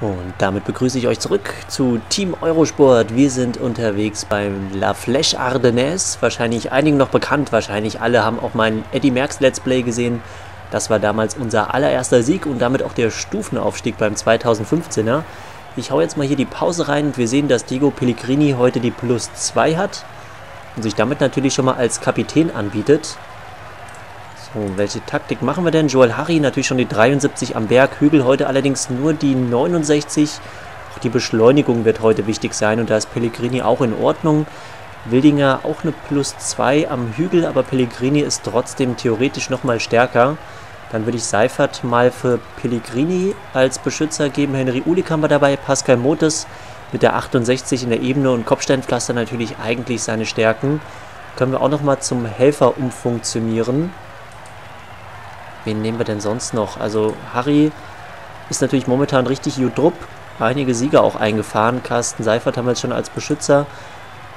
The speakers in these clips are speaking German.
Und damit begrüße ich euch zurück zu Team Eurosport. Wir sind unterwegs beim La Flèche Ardennaise. Wahrscheinlich einigen noch bekannt, wahrscheinlich alle haben auch mein Eddie Merckx Let's Play gesehen. Das war damals unser allererster Sieg und damit auch der Stufenaufstieg beim 2015er. Ich hau jetzt mal hier die Pause rein und wir sehen, dass Diego Pellegrini heute die Plus 2 hat und sich damit natürlich schon mal als Kapitän anbietet. So, welche Taktik machen wir denn? Joel Harry natürlich schon die 73 am Berg, Hügel heute allerdings nur die 69. Auch die Beschleunigung wird heute wichtig sein und da ist Pellegrini auch in Ordnung. Wildinger auch eine Plus 2 am Hügel, aber Pellegrini ist trotzdem theoretisch nochmal stärker. Dann würde ich Seifert mal für Pellegrini als Beschützer geben. Henry Ulik haben wir dabei, Pascal Motes mit der 68 in der Ebene und Kopfsteinpflaster natürlich eigentlich seine Stärken. Können wir auch nochmal zum Helfer umfunktionieren. Wen nehmen wir denn sonst noch? Also Harry ist natürlich momentan richtig Judrup. Einige Sieger auch eingefahren. Carsten Seifert haben wir jetzt schon als Beschützer.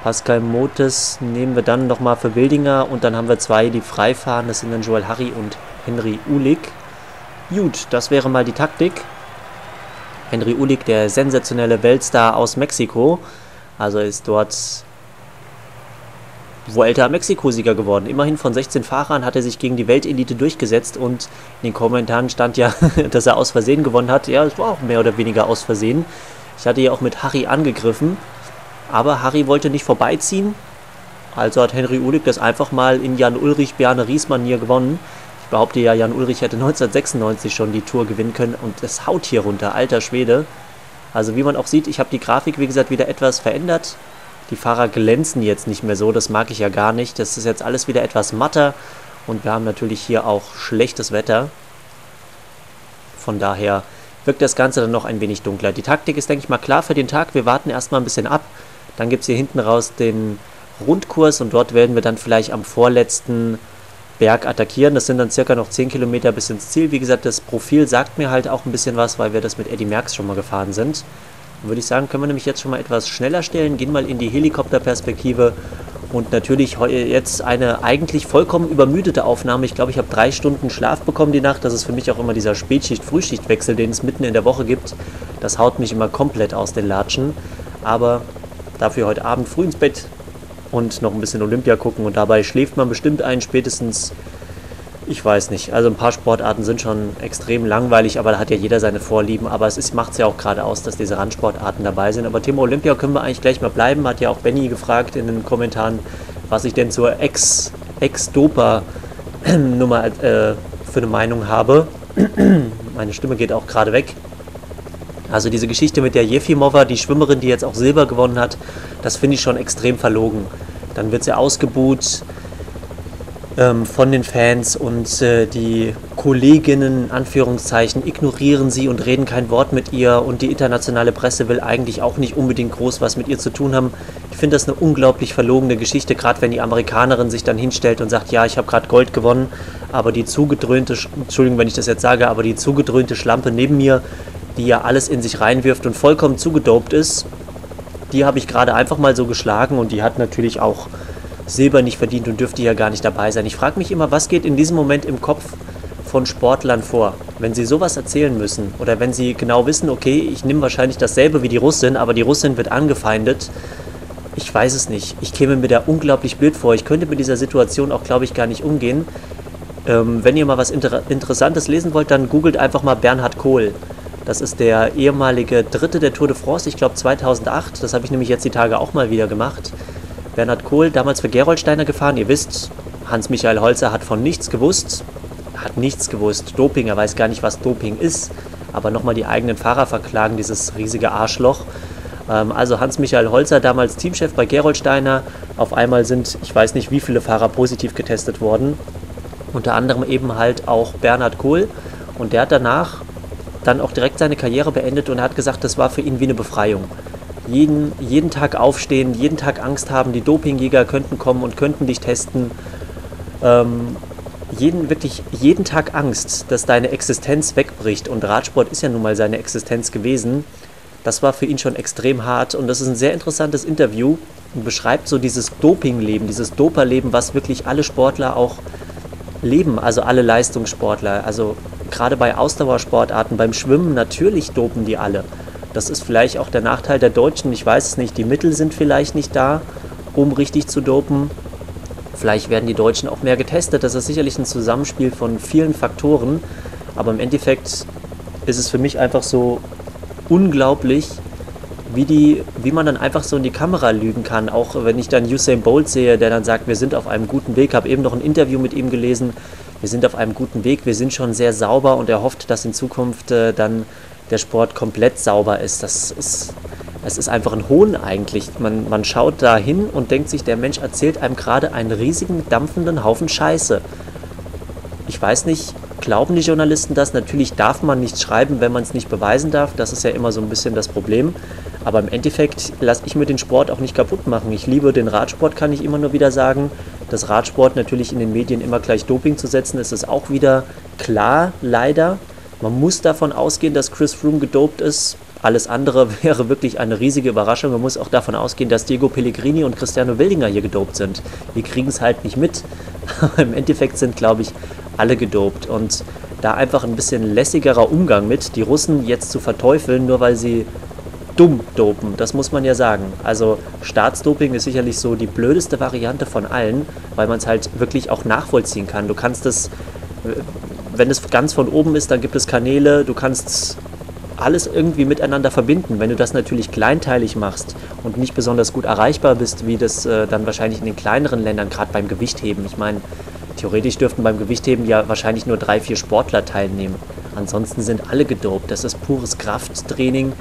Pascal Motes nehmen wir dann nochmal für Wildinger. Und dann haben wir zwei, die frei fahren. Das sind dann Joel Harry und Henry Ulig. Gut, das wäre mal die Taktik. Henry Ulig, der sensationelle Weltstar aus Mexiko. Also ist dort Vuelta Mexiko-Sieger geworden. Immerhin von 16 Fahrern hat er sich gegen die Weltelite durchgesetzt und in den Kommentaren stand ja, dass er aus Versehen gewonnen hat. Ja, es war auch mehr oder weniger aus Versehen. Ich hatte ja auch mit Harry angegriffen, aber Harry wollte nicht vorbeiziehen. Also hat Henry Ulig das einfach mal in Jan Ulrich Bjarne Ries-Manier gewonnen. Ich behaupte ja, Jan Ulrich hätte 1996 schon die Tour gewinnen können und es haut hier runter, alter Schwede. Also wie man auch sieht, ich habe die Grafik wie gesagt wieder etwas verändert. Die Fahrer glänzen jetzt nicht mehr so, das mag ich ja gar nicht. Das ist jetzt alles wieder etwas matter und wir haben natürlich hier auch schlechtes Wetter. Von daher wirkt das Ganze dann noch ein wenig dunkler. Die Taktik ist, denke ich mal, klar für den Tag. Wir warten erstmal ein bisschen ab. Dann gibt es hier hinten raus den Rundkurs und dort werden wir dann vielleicht am vorletzten Berg attackieren. Das sind dann circa noch 10 Kilometer bis ins Ziel. Wie gesagt, das Profil sagt mir halt auch ein bisschen was, weil wir das mit Eddie Merckx schon mal gefahren sind. Dann würde ich sagen, können wir nämlich jetzt schon mal etwas schneller stellen, gehen mal in die Helikopterperspektive und natürlich jetzt eine eigentlich vollkommen übermüdete Aufnahme. Ich glaube, ich habe drei Stunden Schlaf bekommen die Nacht. Das ist für mich auch immer dieser Spätschicht-Frühschichtwechsel, den es mitten in der Woche gibt. Das haut mich immer komplett aus den Latschen. Aber dafür heute Abend früh ins Bett und noch ein bisschen Olympia gucken und dabei schläft man bestimmt ein, spätestens ich weiß nicht. Also ein paar Sportarten sind schon extrem langweilig, aber da hat ja jeder seine Vorlieben. Aber es macht es ja auch gerade aus, dass diese Randsportarten dabei sind. Aber Thema Olympia können wir eigentlich gleich mal bleiben. Hat ja auch Benny gefragt in den Kommentaren, was ich denn zur Ex-Dopa-Nummer äh, für eine Meinung habe. Meine Stimme geht auch gerade weg. Also diese Geschichte mit der Jefimova, die Schwimmerin, die jetzt auch Silber gewonnen hat, das finde ich schon extrem verlogen. Dann wird sie ausgebuht ähm, von den Fans und äh, die Kolleginnen, Anführungszeichen, ignorieren sie und reden kein Wort mit ihr und die internationale Presse will eigentlich auch nicht unbedingt groß was mit ihr zu tun haben. Ich finde das eine unglaublich verlogene Geschichte, gerade wenn die Amerikanerin sich dann hinstellt und sagt, ja, ich habe gerade Gold gewonnen, aber die zugedröhnte, Entschuldigung, wenn ich das jetzt sage, aber die zugedröhnte Schlampe neben mir, die ja alles in sich reinwirft und vollkommen zugedopt ist, die habe ich gerade einfach mal so geschlagen und die hat natürlich auch Silber nicht verdient und dürfte ja gar nicht dabei sein. Ich frage mich immer, was geht in diesem Moment im Kopf von Sportlern vor, wenn sie sowas erzählen müssen oder wenn sie genau wissen, okay, ich nehme wahrscheinlich dasselbe wie die Russin, aber die Russin wird angefeindet. Ich weiß es nicht. Ich käme mir da unglaublich blöd vor. Ich könnte mit dieser Situation auch, glaube ich, gar nicht umgehen. Ähm, wenn ihr mal was Inter Interessantes lesen wollt, dann googelt einfach mal Bernhard Kohl. Das ist der ehemalige Dritte der Tour de France, ich glaube 2008. Das habe ich nämlich jetzt die Tage auch mal wieder gemacht. Bernhard Kohl damals für Geroldsteiner gefahren. Ihr wisst, Hans-Michael Holzer hat von nichts gewusst. Hat nichts gewusst. Doping, er weiß gar nicht, was Doping ist. Aber nochmal die eigenen Fahrer verklagen, dieses riesige Arschloch. Ähm, also Hans-Michael Holzer, damals Teamchef bei Geroldsteiner. Auf einmal sind, ich weiß nicht, wie viele Fahrer positiv getestet worden. Unter anderem eben halt auch Bernhard Kohl. Und der hat danach dann auch direkt seine Karriere beendet und hat gesagt, das war für ihn wie eine Befreiung jeden, jeden Tag aufstehen, jeden Tag Angst haben, die Dopingjäger könnten kommen und könnten dich testen. Ähm, jeden, wirklich jeden Tag Angst, dass deine Existenz wegbricht. Und Radsport ist ja nun mal seine Existenz gewesen. Das war für ihn schon extrem hart. Und das ist ein sehr interessantes Interview und beschreibt so dieses Dopingleben, dieses Doperleben, was wirklich alle Sportler auch leben, also alle Leistungssportler. Also gerade bei Ausdauersportarten, beim Schwimmen, natürlich dopen die alle. Das ist vielleicht auch der Nachteil der Deutschen. Ich weiß es nicht. Die Mittel sind vielleicht nicht da, um richtig zu dopen. Vielleicht werden die Deutschen auch mehr getestet. Das ist sicherlich ein Zusammenspiel von vielen Faktoren. Aber im Endeffekt ist es für mich einfach so unglaublich, wie, die, wie man dann einfach so in die Kamera lügen kann. Auch wenn ich dann Usain Bolt sehe, der dann sagt, wir sind auf einem guten Weg. Ich habe eben noch ein Interview mit ihm gelesen. Wir sind auf einem guten Weg, wir sind schon sehr sauber und er hofft, dass in Zukunft äh, dann der Sport komplett sauber ist. Das ist, es ist einfach ein Hohn eigentlich. Man, man schaut da hin und denkt sich, der Mensch erzählt einem gerade einen riesigen, dampfenden Haufen Scheiße. Ich weiß nicht, glauben die Journalisten das? Natürlich darf man nichts schreiben, wenn man es nicht beweisen darf. Das ist ja immer so ein bisschen das Problem. Aber im Endeffekt lasse ich mir den Sport auch nicht kaputt machen. Ich liebe den Radsport, kann ich immer nur wieder sagen. Das Radsport natürlich in den Medien immer gleich Doping zu setzen, ist es auch wieder klar, leider. Man muss davon ausgehen, dass Chris Froome gedopt ist. Alles andere wäre wirklich eine riesige Überraschung. Man muss auch davon ausgehen, dass Diego Pellegrini und Cristiano Wildinger hier gedopt sind. Wir kriegen es halt nicht mit. Aber im Endeffekt sind, glaube ich, alle gedopt. Und da einfach ein bisschen lässigerer Umgang mit, die Russen jetzt zu verteufeln, nur weil sie dumm dopen, das muss man ja sagen. Also Staatsdoping ist sicherlich so die blödeste Variante von allen, weil man es halt wirklich auch nachvollziehen kann. Du kannst es, wenn es ganz von oben ist, dann gibt es Kanäle, du kannst alles irgendwie miteinander verbinden. Wenn du das natürlich kleinteilig machst und nicht besonders gut erreichbar bist, wie das äh, dann wahrscheinlich in den kleineren Ländern, gerade beim Gewichtheben. Ich meine, theoretisch dürften beim Gewichtheben ja wahrscheinlich nur drei, vier Sportler teilnehmen. Ansonsten sind alle gedopt. Das ist pures Krafttraining.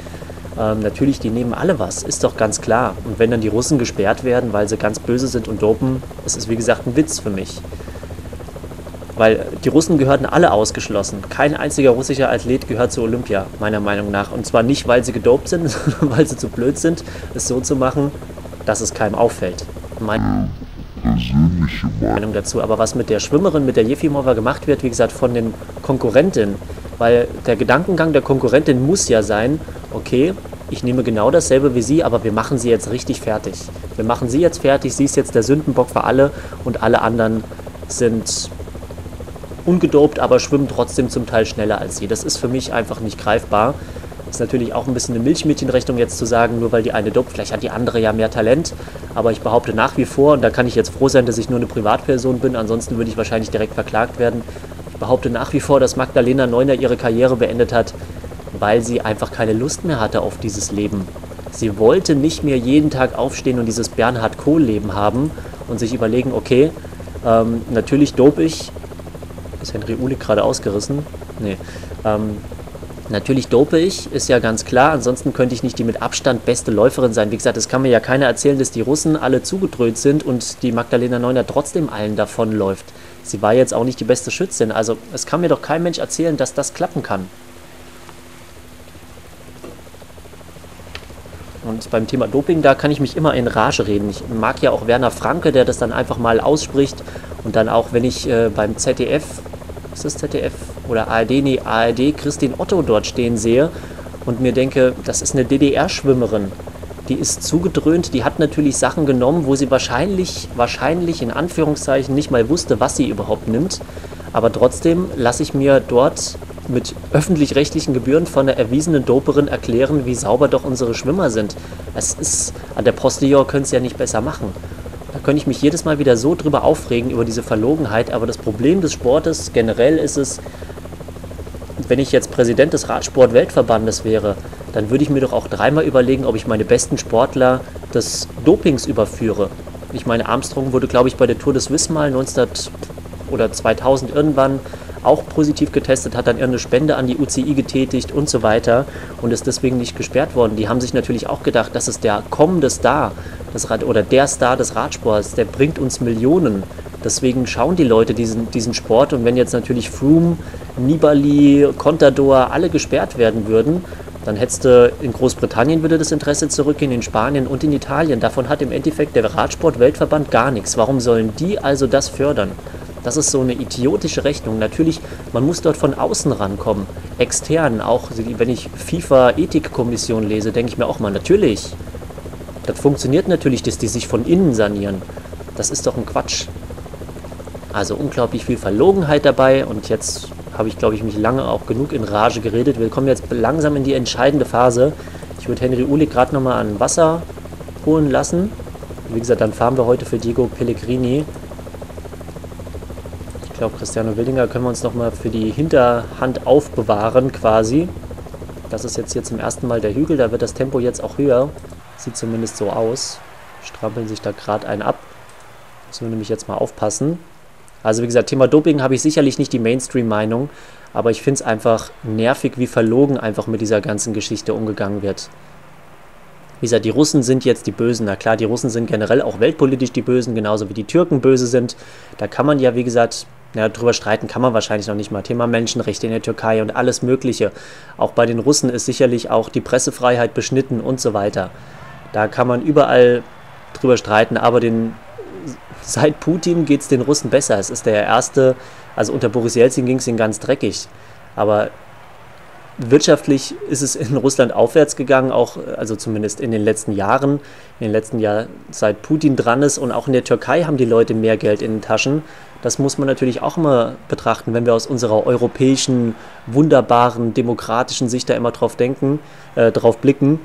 Ähm, natürlich, die nehmen alle was, ist doch ganz klar. Und wenn dann die Russen gesperrt werden, weil sie ganz böse sind und dopen, ist es wie gesagt ein Witz für mich. Weil die Russen gehörten alle ausgeschlossen. Kein einziger russischer Athlet gehört zur Olympia, meiner Meinung nach. Und zwar nicht, weil sie gedopt sind, sondern weil sie zu blöd sind, es so zu machen, dass es keinem auffällt. Meine persönliche Meinung dazu. Aber was mit der Schwimmerin, mit der Jefimova gemacht wird, wie gesagt, von den Konkurrentinnen, weil der Gedankengang der Konkurrentin muss ja sein, okay, ich nehme genau dasselbe wie sie, aber wir machen sie jetzt richtig fertig. Wir machen sie jetzt fertig, sie ist jetzt der Sündenbock für alle und alle anderen sind ungedopt, aber schwimmen trotzdem zum Teil schneller als sie. Das ist für mich einfach nicht greifbar. Ist natürlich auch ein bisschen eine Milchmädchenrechnung jetzt zu sagen, nur weil die eine dopt, vielleicht hat die andere ja mehr Talent. Aber ich behaupte nach wie vor, und da kann ich jetzt froh sein, dass ich nur eine Privatperson bin, ansonsten würde ich wahrscheinlich direkt verklagt werden. Ich behaupte nach wie vor, dass Magdalena Neuner ihre Karriere beendet hat, weil sie einfach keine Lust mehr hatte auf dieses Leben. Sie wollte nicht mehr jeden Tag aufstehen und dieses Bernhard Kohl-Leben haben und sich überlegen, okay, ähm, natürlich dope ich. Ist Henry Ulik gerade ausgerissen? Nee. Ähm, natürlich dope ich, ist ja ganz klar. Ansonsten könnte ich nicht die mit Abstand beste Läuferin sein. Wie gesagt, es kann mir ja keiner erzählen, dass die Russen alle zugedröhnt sind und die Magdalena Neuner trotzdem allen davonläuft. Sie war jetzt auch nicht die beste Schützin. Also es kann mir doch kein Mensch erzählen, dass das klappen kann. Und beim Thema Doping, da kann ich mich immer in Rage reden. Ich mag ja auch Werner Franke, der das dann einfach mal ausspricht. Und dann auch, wenn ich äh, beim ZDF, ist das ZDF oder ARD, nee, ARD, Christine Otto dort stehen sehe und mir denke, das ist eine DDR-Schwimmerin. Die ist zugedröhnt, die hat natürlich Sachen genommen, wo sie wahrscheinlich, wahrscheinlich in Anführungszeichen nicht mal wusste, was sie überhaupt nimmt. Aber trotzdem lasse ich mir dort mit öffentlich-rechtlichen Gebühren von der erwiesenen Doperin erklären, wie sauber doch unsere Schwimmer sind. Es ist, an der Postillon können es ja nicht besser machen. Da könnte ich mich jedes Mal wieder so drüber aufregen, über diese Verlogenheit. Aber das Problem des Sportes generell ist es, wenn ich jetzt Präsident des Radsport-Weltverbandes wäre, dann würde ich mir doch auch dreimal überlegen, ob ich meine besten Sportler des Dopings überführe. Ich meine, Armstrong wurde, glaube ich, bei der Tour des Suisse mal 19 oder 2000 irgendwann auch positiv getestet, hat dann irgendeine Spende an die UCI getätigt und so weiter und ist deswegen nicht gesperrt worden. Die haben sich natürlich auch gedacht, das ist der kommende Star des Rad oder der Star des Radsports, der bringt uns Millionen. Deswegen schauen die Leute diesen, diesen Sport und wenn jetzt natürlich Froome, Nibali, Contador alle gesperrt werden würden, dann hättest du in Großbritannien würde das Interesse zurückgehen, in Spanien und in Italien. Davon hat im Endeffekt der Radsport-Weltverband gar nichts. Warum sollen die also das fördern? Das ist so eine idiotische Rechnung. Natürlich, man muss dort von außen rankommen. Extern, auch wenn ich FIFA-Ethikkommission lese, denke ich mir auch mal, natürlich. Das funktioniert natürlich, dass die sich von innen sanieren. Das ist doch ein Quatsch. Also unglaublich viel Verlogenheit dabei und jetzt habe ich, glaube ich, mich lange auch genug in Rage geredet. Wir kommen jetzt langsam in die entscheidende Phase. Ich würde Henry Uli gerade nochmal an Wasser holen lassen. Wie gesagt, dann fahren wir heute für Diego Pellegrini. Glaube, Cristiano Wildinger können wir uns nochmal für die Hinterhand aufbewahren quasi. Das ist jetzt hier zum ersten Mal der Hügel, da wird das Tempo jetzt auch höher. Sieht zumindest so aus. Strampeln sich da gerade einen ab. Müssen wir nämlich jetzt mal aufpassen. Also wie gesagt, Thema Doping habe ich sicherlich nicht die Mainstream-Meinung, aber ich finde es einfach nervig, wie verlogen einfach mit dieser ganzen Geschichte umgegangen wird. Wie gesagt, die Russen sind jetzt die Bösen. Na klar, die Russen sind generell auch weltpolitisch die Bösen, genauso wie die Türken böse sind. Da kann man ja, wie gesagt, ja, drüber streiten kann man wahrscheinlich noch nicht mal. Thema Menschenrechte in der Türkei und alles Mögliche. Auch bei den Russen ist sicherlich auch die Pressefreiheit beschnitten und so weiter. Da kann man überall drüber streiten, aber den, seit Putin geht es den Russen besser. Es ist der erste, also unter Boris Jelzin ging es ihnen ganz dreckig. Aber wirtschaftlich ist es in Russland aufwärts gegangen, auch also zumindest in den letzten Jahren, in den letzten Jahren seit Putin dran ist und auch in der Türkei haben die Leute mehr Geld in den Taschen. Das muss man natürlich auch immer betrachten, wenn wir aus unserer europäischen, wunderbaren, demokratischen Sicht da immer drauf denken, äh, drauf blicken.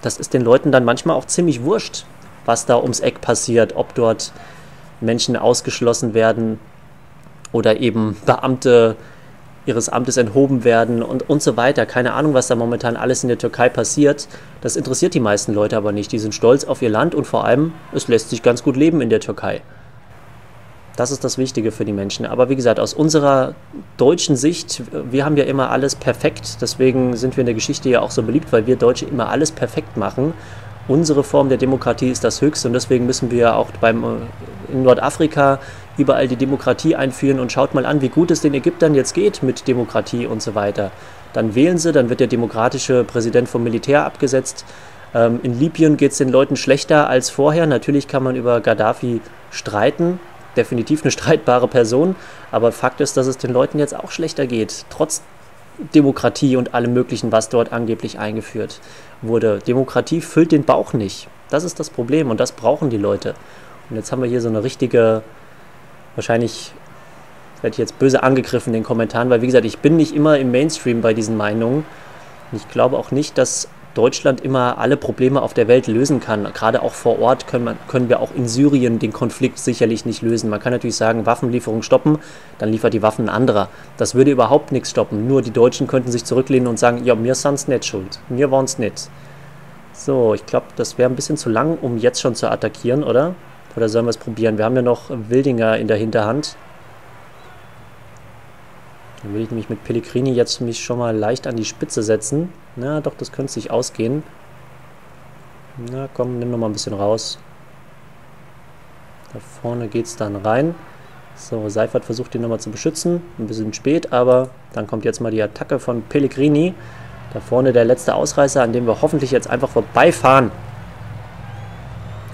Das ist den Leuten dann manchmal auch ziemlich wurscht, was da ums Eck passiert, ob dort Menschen ausgeschlossen werden oder eben Beamte ihres Amtes enthoben werden und, und so weiter. Keine Ahnung, was da momentan alles in der Türkei passiert. Das interessiert die meisten Leute aber nicht. Die sind stolz auf ihr Land und vor allem, es lässt sich ganz gut leben in der Türkei. Das ist das Wichtige für die Menschen. Aber wie gesagt, aus unserer deutschen Sicht, wir haben ja immer alles perfekt. Deswegen sind wir in der Geschichte ja auch so beliebt, weil wir Deutsche immer alles perfekt machen. Unsere Form der Demokratie ist das Höchste und deswegen müssen wir auch beim, äh, in Nordafrika überall die Demokratie einführen und schaut mal an, wie gut es den Ägyptern jetzt geht mit Demokratie und so weiter. Dann wählen sie, dann wird der demokratische Präsident vom Militär abgesetzt. Ähm, in Libyen geht es den Leuten schlechter als vorher. Natürlich kann man über Gaddafi streiten, definitiv eine streitbare Person, aber Fakt ist, dass es den Leuten jetzt auch schlechter geht, trotz Demokratie und allem Möglichen, was dort angeblich eingeführt wurde. Demokratie füllt den Bauch nicht. Das ist das Problem und das brauchen die Leute. Und jetzt haben wir hier so eine richtige Wahrscheinlich werde ich jetzt böse angegriffen in den Kommentaren, weil wie gesagt, ich bin nicht immer im Mainstream bei diesen Meinungen. Und ich glaube auch nicht, dass Deutschland immer alle Probleme auf der Welt lösen kann. Gerade auch vor Ort können, man, können wir auch in Syrien den Konflikt sicherlich nicht lösen. Man kann natürlich sagen, Waffenlieferung stoppen, dann liefert die Waffen ein anderer. Das würde überhaupt nichts stoppen. Nur die Deutschen könnten sich zurücklehnen und sagen, ja, mir sind's nicht schuld. Mir waren's nicht. So, ich glaube, das wäre ein bisschen zu lang, um jetzt schon zu attackieren, oder? Oder sollen wir es probieren? Wir haben ja noch Wildinger in der Hinterhand. Dann will ich nämlich mit Pellegrini jetzt mich schon mal leicht an die Spitze setzen. Na, doch, das könnte sich ausgehen. Na, komm, nimm noch mal ein bisschen raus. Da vorne geht es dann rein. So, Seifert versucht ihn nochmal zu beschützen. Ein bisschen spät, aber dann kommt jetzt mal die Attacke von Pellegrini. Da vorne der letzte Ausreißer, an dem wir hoffentlich jetzt einfach vorbeifahren.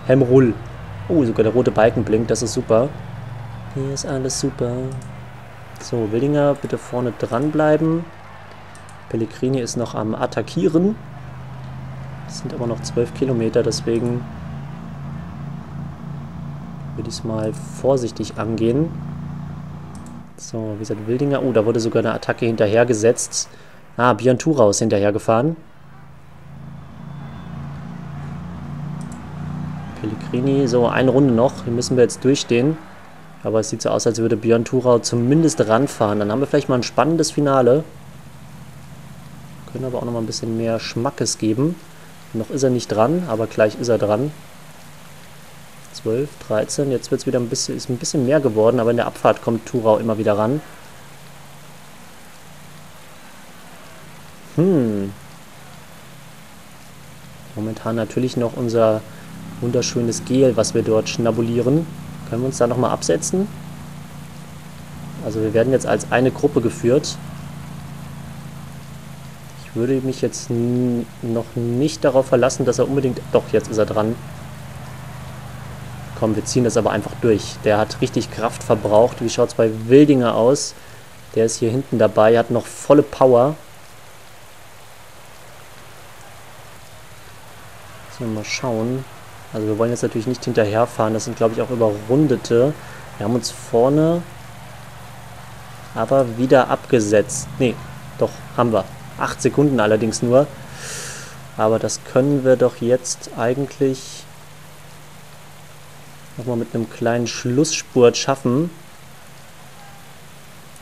Hemrull. Oh, sogar der rote Balken blinkt, das ist super. Hier ist alles super. So, Wildinger, bitte vorne dranbleiben. Pellegrini ist noch am Attackieren. Das sind aber noch 12 Kilometer, deswegen würde ich es mal vorsichtig angehen. So, wie gesagt, Wildinger. Oh, da wurde sogar eine Attacke hinterhergesetzt. Ah, Björn Thurau ist hinterhergefahren. Pellegrini. So, eine Runde noch. Hier müssen wir jetzt durchstehen. Aber es sieht so aus, als würde Björn Thurau zumindest ranfahren. Dann haben wir vielleicht mal ein spannendes Finale. Können aber auch noch mal ein bisschen mehr Schmackes geben. Noch ist er nicht dran, aber gleich ist er dran. 12, 13, jetzt wird es wieder ein bisschen, ist ein bisschen mehr geworden, aber in der Abfahrt kommt Thurau immer wieder ran. Hm. Momentan natürlich noch unser wunderschönes Gel, was wir dort schnabulieren. Können wir uns da nochmal absetzen? Also wir werden jetzt als eine Gruppe geführt. Ich würde mich jetzt noch nicht darauf verlassen, dass er unbedingt... Doch, jetzt ist er dran. Komm, wir ziehen das aber einfach durch. Der hat richtig Kraft verbraucht. Wie schaut es bei Wildinger aus? Der ist hier hinten dabei, hat noch volle Power. mal schauen. Also wir wollen jetzt natürlich nicht hinterherfahren. Das sind, glaube ich, auch überrundete. Wir haben uns vorne aber wieder abgesetzt. Nee, doch, haben wir. Acht Sekunden allerdings nur. Aber das können wir doch jetzt eigentlich nochmal mit einem kleinen Schlussspurt schaffen.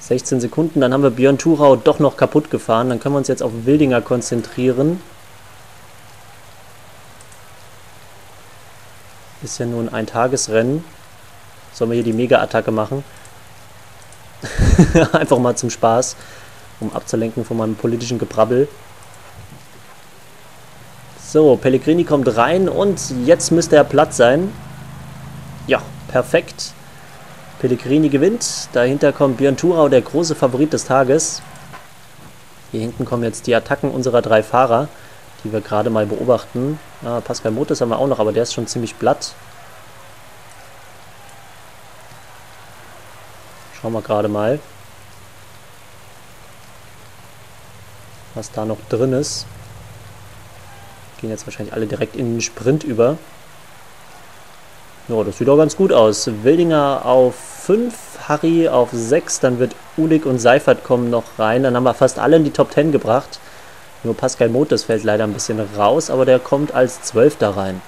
16 Sekunden, dann haben wir Björn Thurau doch noch kaputt gefahren. Dann können wir uns jetzt auf Wildinger konzentrieren. Ist ja nun ein Tagesrennen. Sollen wir hier die Mega-Attacke machen? Einfach mal zum Spaß, um abzulenken von meinem politischen Gebrabbel. So, Pellegrini kommt rein und jetzt müsste er platt sein. Ja, perfekt. Pellegrini gewinnt. Dahinter kommt Björn Thurau, der große Favorit des Tages. Hier hinten kommen jetzt die Attacken unserer drei Fahrer die wir gerade mal beobachten. Ah, Pascal Motes haben wir auch noch, aber der ist schon ziemlich blatt. Schauen wir gerade mal, was da noch drin ist. Gehen jetzt wahrscheinlich alle direkt in den Sprint über. Ja, das sieht auch ganz gut aus. Wildinger auf 5, Harry auf 6, dann wird Ulik und Seifert kommen noch rein. Dann haben wir fast alle in die Top 10 gebracht. Nur Pascal Motes fällt leider ein bisschen raus, aber der kommt als Zwölfter rein.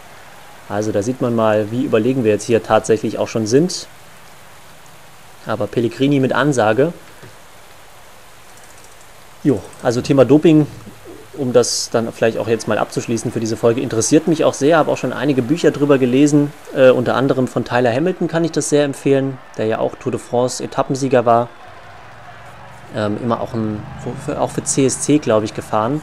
Also da sieht man mal, wie überlegen wir jetzt hier tatsächlich auch schon sind. Aber Pellegrini mit Ansage. Jo, also Thema Doping, um das dann vielleicht auch jetzt mal abzuschließen für diese Folge, interessiert mich auch sehr. Habe auch schon einige Bücher drüber gelesen. Äh, unter anderem von Tyler Hamilton kann ich das sehr empfehlen, der ja auch Tour de France Etappensieger war ähm, immer auch, ein, für, auch für CSC, glaube ich, gefahren.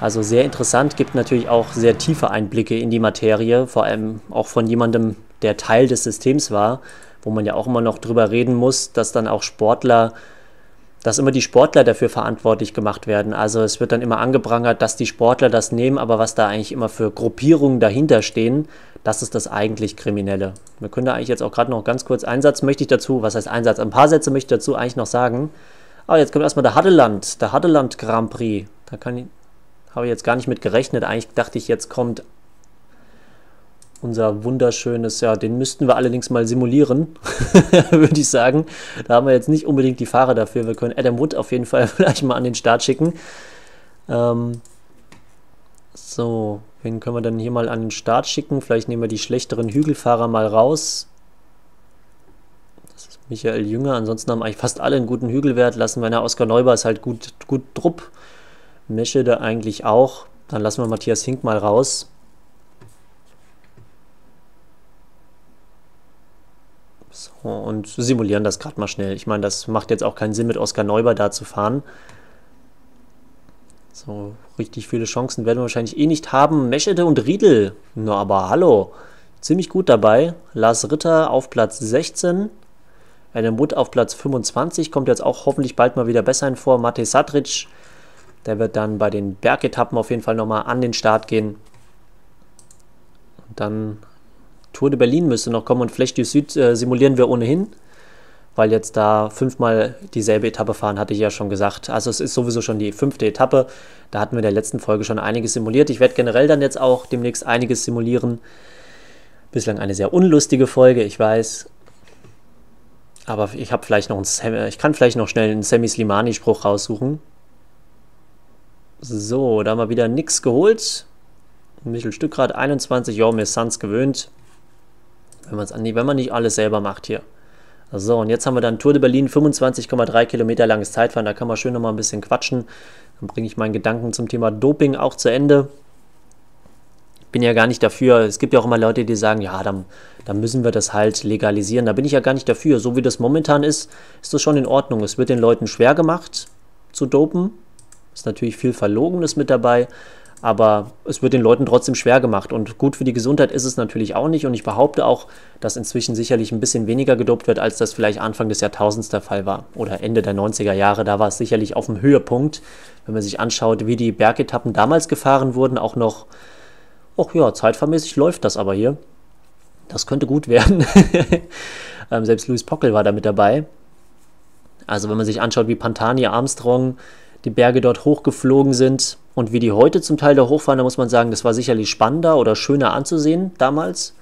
Also sehr interessant, gibt natürlich auch sehr tiefe Einblicke in die Materie, vor allem auch von jemandem, der Teil des Systems war, wo man ja auch immer noch drüber reden muss, dass dann auch Sportler, dass immer die Sportler dafür verantwortlich gemacht werden. Also es wird dann immer angeprangert, dass die Sportler das nehmen, aber was da eigentlich immer für Gruppierungen dahinter stehen, das ist das eigentlich Kriminelle. Wir können da eigentlich jetzt auch gerade noch ganz kurz Einsatz möchte ich dazu, was heißt Einsatz? Ein paar Sätze möchte ich dazu eigentlich noch sagen. Ah, jetzt kommt erstmal der Hadeland, der Hadeland Grand Prix. Da kann ich, habe ich jetzt gar nicht mit gerechnet. Eigentlich dachte ich, jetzt kommt unser wunderschönes, ja, den müssten wir allerdings mal simulieren, würde ich sagen. Da haben wir jetzt nicht unbedingt die Fahrer dafür. Wir können Adam Wood auf jeden Fall vielleicht mal an den Start schicken. Ähm, so, wen können wir dann hier mal an den Start schicken? Vielleicht nehmen wir die schlechteren Hügelfahrer mal raus. Michael Jünger. Ansonsten haben eigentlich fast alle einen guten Hügelwert. Lassen wir, na, Oskar Neuber ist halt gut, gut Drupp. Meschede eigentlich auch. Dann lassen wir Matthias Hink mal raus. So, und simulieren das gerade mal schnell. Ich meine, das macht jetzt auch keinen Sinn, mit Oskar Neuber da zu fahren. So, richtig viele Chancen werden wir wahrscheinlich eh nicht haben. Meschede und Riedel. Na, aber hallo. Ziemlich gut dabei. Lars Ritter auf Platz 16. Adam Wood auf Platz 25 kommt jetzt auch hoffentlich bald mal wieder besser vor. Matej Sadric, der wird dann bei den Bergetappen auf jeden Fall nochmal an den Start gehen. Und dann Tour de Berlin müsste noch kommen und Flech du Süd äh, simulieren wir ohnehin, weil jetzt da fünfmal dieselbe Etappe fahren, hatte ich ja schon gesagt. Also es ist sowieso schon die fünfte Etappe. Da hatten wir in der letzten Folge schon einiges simuliert. Ich werde generell dann jetzt auch demnächst einiges simulieren. Bislang eine sehr unlustige Folge, ich weiß. Aber ich habe vielleicht noch einen ich kann vielleicht noch schnell einen Sammy Slimani-Spruch raussuchen. So, da haben wir wieder nichts geholt. Michel Stückrad 21, ja, mir Suns gewöhnt. Wenn, man's an, wenn man nicht alles selber macht hier. So, und jetzt haben wir dann Tour de Berlin, 25,3 Kilometer langes Zeitfahren. Da kann man schön nochmal ein bisschen quatschen. Dann bringe ich meinen Gedanken zum Thema Doping auch zu Ende bin ja gar nicht dafür. Es gibt ja auch immer Leute, die sagen, ja, dann, dann müssen wir das halt legalisieren. Da bin ich ja gar nicht dafür. So wie das momentan ist, ist das schon in Ordnung. Es wird den Leuten schwer gemacht zu dopen. Ist natürlich viel Verlogenes mit dabei. Aber es wird den Leuten trotzdem schwer gemacht. Und gut für die Gesundheit ist es natürlich auch nicht. Und ich behaupte auch, dass inzwischen sicherlich ein bisschen weniger gedopt wird, als das vielleicht Anfang des Jahrtausends der Fall war. Oder Ende der 90er Jahre. Da war es sicherlich auf dem Höhepunkt. Wenn man sich anschaut, wie die Bergetappen damals gefahren wurden, auch noch ach ja, zeitvermäßig läuft das aber hier. Das könnte gut werden. ähm, selbst Louis Pockel war da mit dabei. Also wenn man sich anschaut, wie Pantani, Armstrong die Berge dort hochgeflogen sind und wie die heute zum Teil da hochfahren, da muss man sagen, das war sicherlich spannender oder schöner anzusehen damals.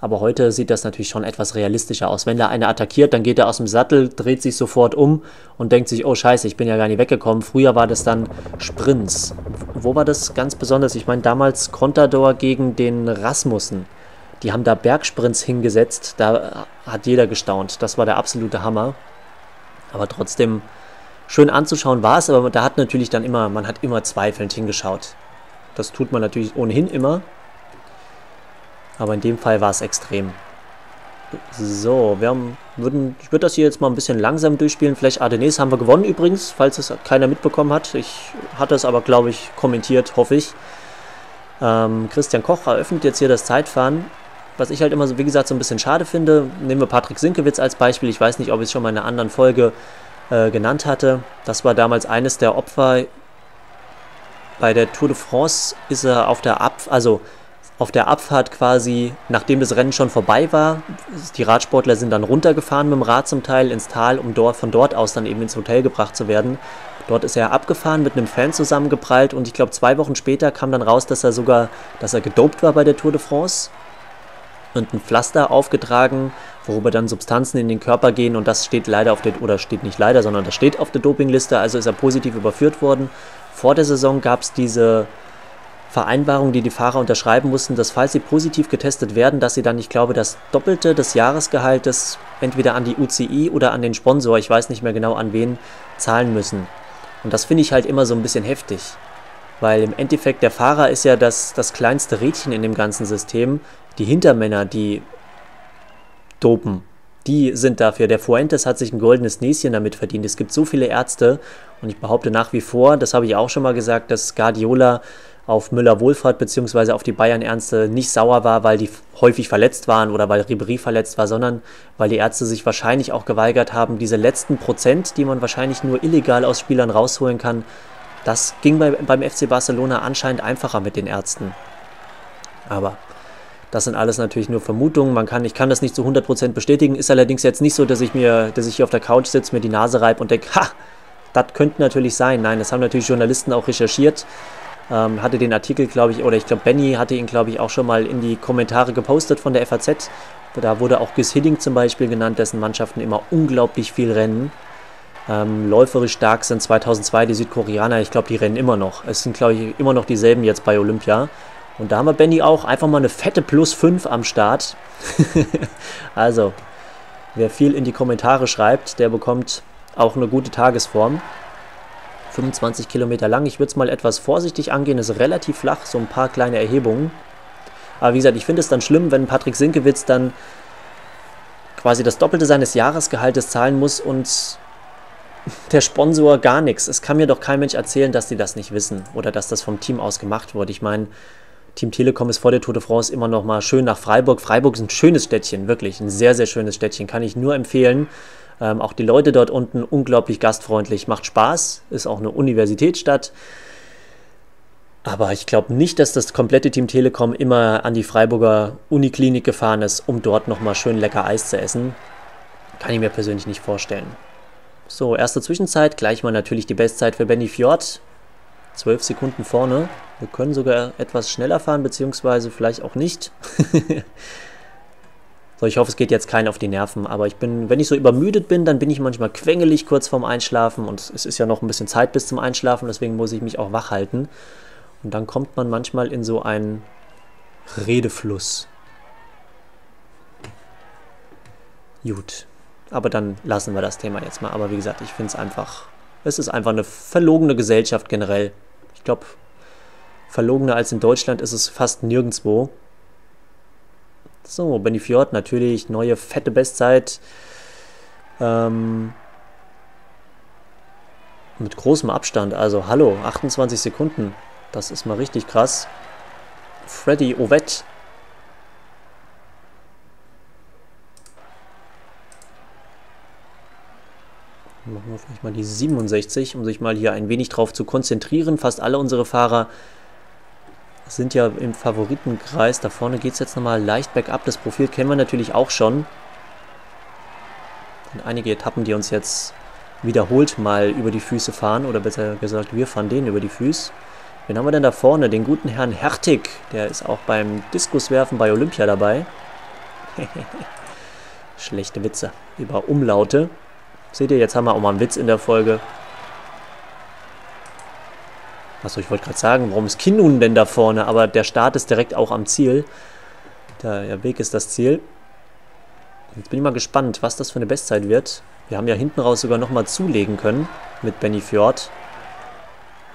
Aber heute sieht das natürlich schon etwas realistischer aus. Wenn da einer attackiert, dann geht er aus dem Sattel, dreht sich sofort um und denkt sich, oh scheiße, ich bin ja gar nicht weggekommen. Früher war das dann Sprints. Wo war das ganz besonders? Ich meine, damals Contador gegen den Rasmussen. Die haben da Bergsprints hingesetzt, da hat jeder gestaunt. Das war der absolute Hammer. Aber trotzdem schön anzuschauen war es, aber da hat natürlich dann immer, man hat immer zweifelnd hingeschaut. Das tut man natürlich ohnehin immer. Aber in dem Fall war es extrem. So, wir haben, würden, ich würde das hier jetzt mal ein bisschen langsam durchspielen. Vielleicht Ardennes haben wir gewonnen übrigens, falls es keiner mitbekommen hat. Ich hatte es aber, glaube ich, kommentiert, hoffe ich. Ähm, Christian Koch eröffnet jetzt hier das Zeitfahren. Was ich halt immer, so, wie gesagt, so ein bisschen schade finde, nehmen wir Patrick Sinkewitz als Beispiel. Ich weiß nicht, ob ich es schon mal in einer anderen Folge äh, genannt hatte. Das war damals eines der Opfer. Bei der Tour de France ist er auf der Ab... Also auf der Abfahrt quasi, nachdem das Rennen schon vorbei war, die Radsportler sind dann runtergefahren mit dem Rad zum Teil ins Tal, um dort, von dort aus dann eben ins Hotel gebracht zu werden. Dort ist er abgefahren, mit einem Fan zusammengeprallt und ich glaube zwei Wochen später kam dann raus, dass er sogar, dass er gedopt war bei der Tour de France und ein Pflaster aufgetragen, worüber dann Substanzen in den Körper gehen und das steht leider auf der, oder steht nicht leider, sondern das steht auf der Dopingliste, also ist er positiv überführt worden. Vor der Saison gab es diese Vereinbarung, die die Fahrer unterschreiben mussten, dass falls sie positiv getestet werden, dass sie dann, ich glaube, das Doppelte des Jahresgehaltes entweder an die UCI oder an den Sponsor, ich weiß nicht mehr genau an wen, zahlen müssen. Und das finde ich halt immer so ein bisschen heftig. Weil im Endeffekt der Fahrer ist ja das, das kleinste Rädchen in dem ganzen System. Die Hintermänner, die dopen, die sind dafür. Der Fuentes hat sich ein goldenes Näschen damit verdient. Es gibt so viele Ärzte und ich behaupte nach wie vor, das habe ich auch schon mal gesagt, dass Guardiola auf Müller-Wohlfahrt bzw. auf die Bayern-Ärzte nicht sauer war, weil die häufig verletzt waren oder weil Ribéry verletzt war, sondern weil die Ärzte sich wahrscheinlich auch geweigert haben, diese letzten Prozent, die man wahrscheinlich nur illegal aus Spielern rausholen kann, das ging bei, beim FC Barcelona anscheinend einfacher mit den Ärzten. Aber das sind alles natürlich nur Vermutungen. Man kann, ich kann das nicht zu 100% bestätigen. Ist allerdings jetzt nicht so, dass ich mir, dass ich hier auf der Couch sitze, mir die Nase reibe und denke, ha, das könnte natürlich sein. Nein, das haben natürlich Journalisten auch recherchiert. Ähm, hatte den Artikel, glaube ich, oder ich glaube, Benny hatte ihn, glaube ich, auch schon mal in die Kommentare gepostet von der FAZ. Da wurde auch Gus Hidding zum Beispiel genannt, dessen Mannschaften immer unglaublich viel rennen. Ähm, läuferisch stark sind 2002 die Südkoreaner. Ich glaube, die rennen immer noch. Es sind, glaube ich, immer noch dieselben jetzt bei Olympia. Und da haben wir Benny auch einfach mal eine fette Plus 5 am Start. also, wer viel in die Kommentare schreibt, der bekommt auch eine gute Tagesform. 25 Kilometer lang. Ich würde es mal etwas vorsichtig angehen. Ist relativ flach, so ein paar kleine Erhebungen. Aber wie gesagt, ich finde es dann schlimm, wenn Patrick Sinkewitz dann quasi das Doppelte seines Jahresgehaltes zahlen muss und der Sponsor gar nichts. Es kann mir doch kein Mensch erzählen, dass die das nicht wissen oder dass das vom Team aus gemacht wurde. Ich meine, Team Telekom ist vor der Tour de France immer noch mal schön nach Freiburg. Freiburg ist ein schönes Städtchen, wirklich ein sehr, sehr schönes Städtchen. Kann ich nur empfehlen. Ähm, auch die Leute dort unten unglaublich gastfreundlich, macht Spaß, ist auch eine Universitätsstadt. Aber ich glaube nicht, dass das komplette Team Telekom immer an die Freiburger Uniklinik gefahren ist, um dort nochmal schön lecker Eis zu essen. Kann ich mir persönlich nicht vorstellen. So, erste Zwischenzeit, gleich mal natürlich die Bestzeit für Benny Fjord. 12 Sekunden vorne. Wir können sogar etwas schneller fahren, beziehungsweise vielleicht auch nicht. So, ich hoffe, es geht jetzt keinen auf die Nerven, aber ich bin, wenn ich so übermüdet bin, dann bin ich manchmal quengelig kurz vorm Einschlafen und es ist ja noch ein bisschen Zeit bis zum Einschlafen, deswegen muss ich mich auch wach halten. Und dann kommt man manchmal in so einen Redefluss. Gut, aber dann lassen wir das Thema jetzt mal. Aber wie gesagt, ich finde es einfach, es ist einfach eine verlogene Gesellschaft generell. Ich glaube, verlogener als in Deutschland ist es fast nirgendwo. So, Benny Fjord natürlich, neue fette Bestzeit. Ähm, mit großem Abstand, also hallo, 28 Sekunden. Das ist mal richtig krass. Freddy Ovett. Machen wir vielleicht mal die 67, um sich mal hier ein wenig drauf zu konzentrieren. Fast alle unsere Fahrer sind ja im Favoritenkreis. Da vorne geht es jetzt nochmal leicht bergab. Das Profil kennen wir natürlich auch schon. Und einige Etappen, die uns jetzt wiederholt mal über die Füße fahren. Oder besser gesagt, wir fahren denen über die Füße. Wen haben wir denn da vorne? Den guten Herrn Hertig. Der ist auch beim Diskuswerfen bei Olympia dabei. Schlechte Witze über Umlaute. Seht ihr, jetzt haben wir auch mal einen Witz in der Folge. Achso, ich wollte gerade sagen, warum ist Kinun denn da vorne? Aber der Start ist direkt auch am Ziel. Der Weg ist das Ziel. Jetzt bin ich mal gespannt, was das für eine Bestzeit wird. Wir haben ja hinten raus sogar nochmal zulegen können mit Benny Fjord.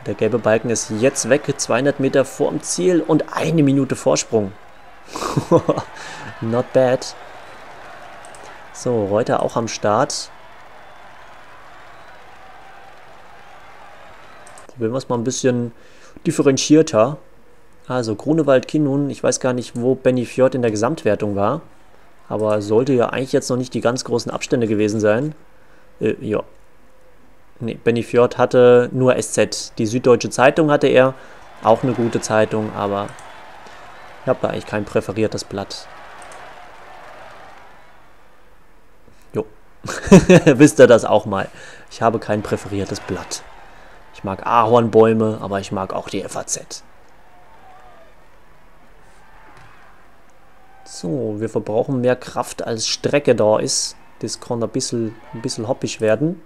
Der gelbe Balken ist jetzt weg, 200 Meter vor dem Ziel und eine Minute Vorsprung. Not bad. So, Reuter auch am Start. Probieren wir es mal ein bisschen differenzierter. Also Grunewald Kinun, ich weiß gar nicht, wo Benny Fjord in der Gesamtwertung war. Aber sollte ja eigentlich jetzt noch nicht die ganz großen Abstände gewesen sein. Äh, ja. Nee, Benny Fjord hatte nur SZ. Die Süddeutsche Zeitung hatte er. Auch eine gute Zeitung, aber ich habe da eigentlich kein präferiertes Blatt. Jo. Wisst ihr das auch mal? Ich habe kein präferiertes Blatt. Mag Ahornbäume, aber ich mag auch die FAZ. So, wir verbrauchen mehr Kraft als Strecke da ist. Das kann ein bisschen, ein bisschen hoppig werden.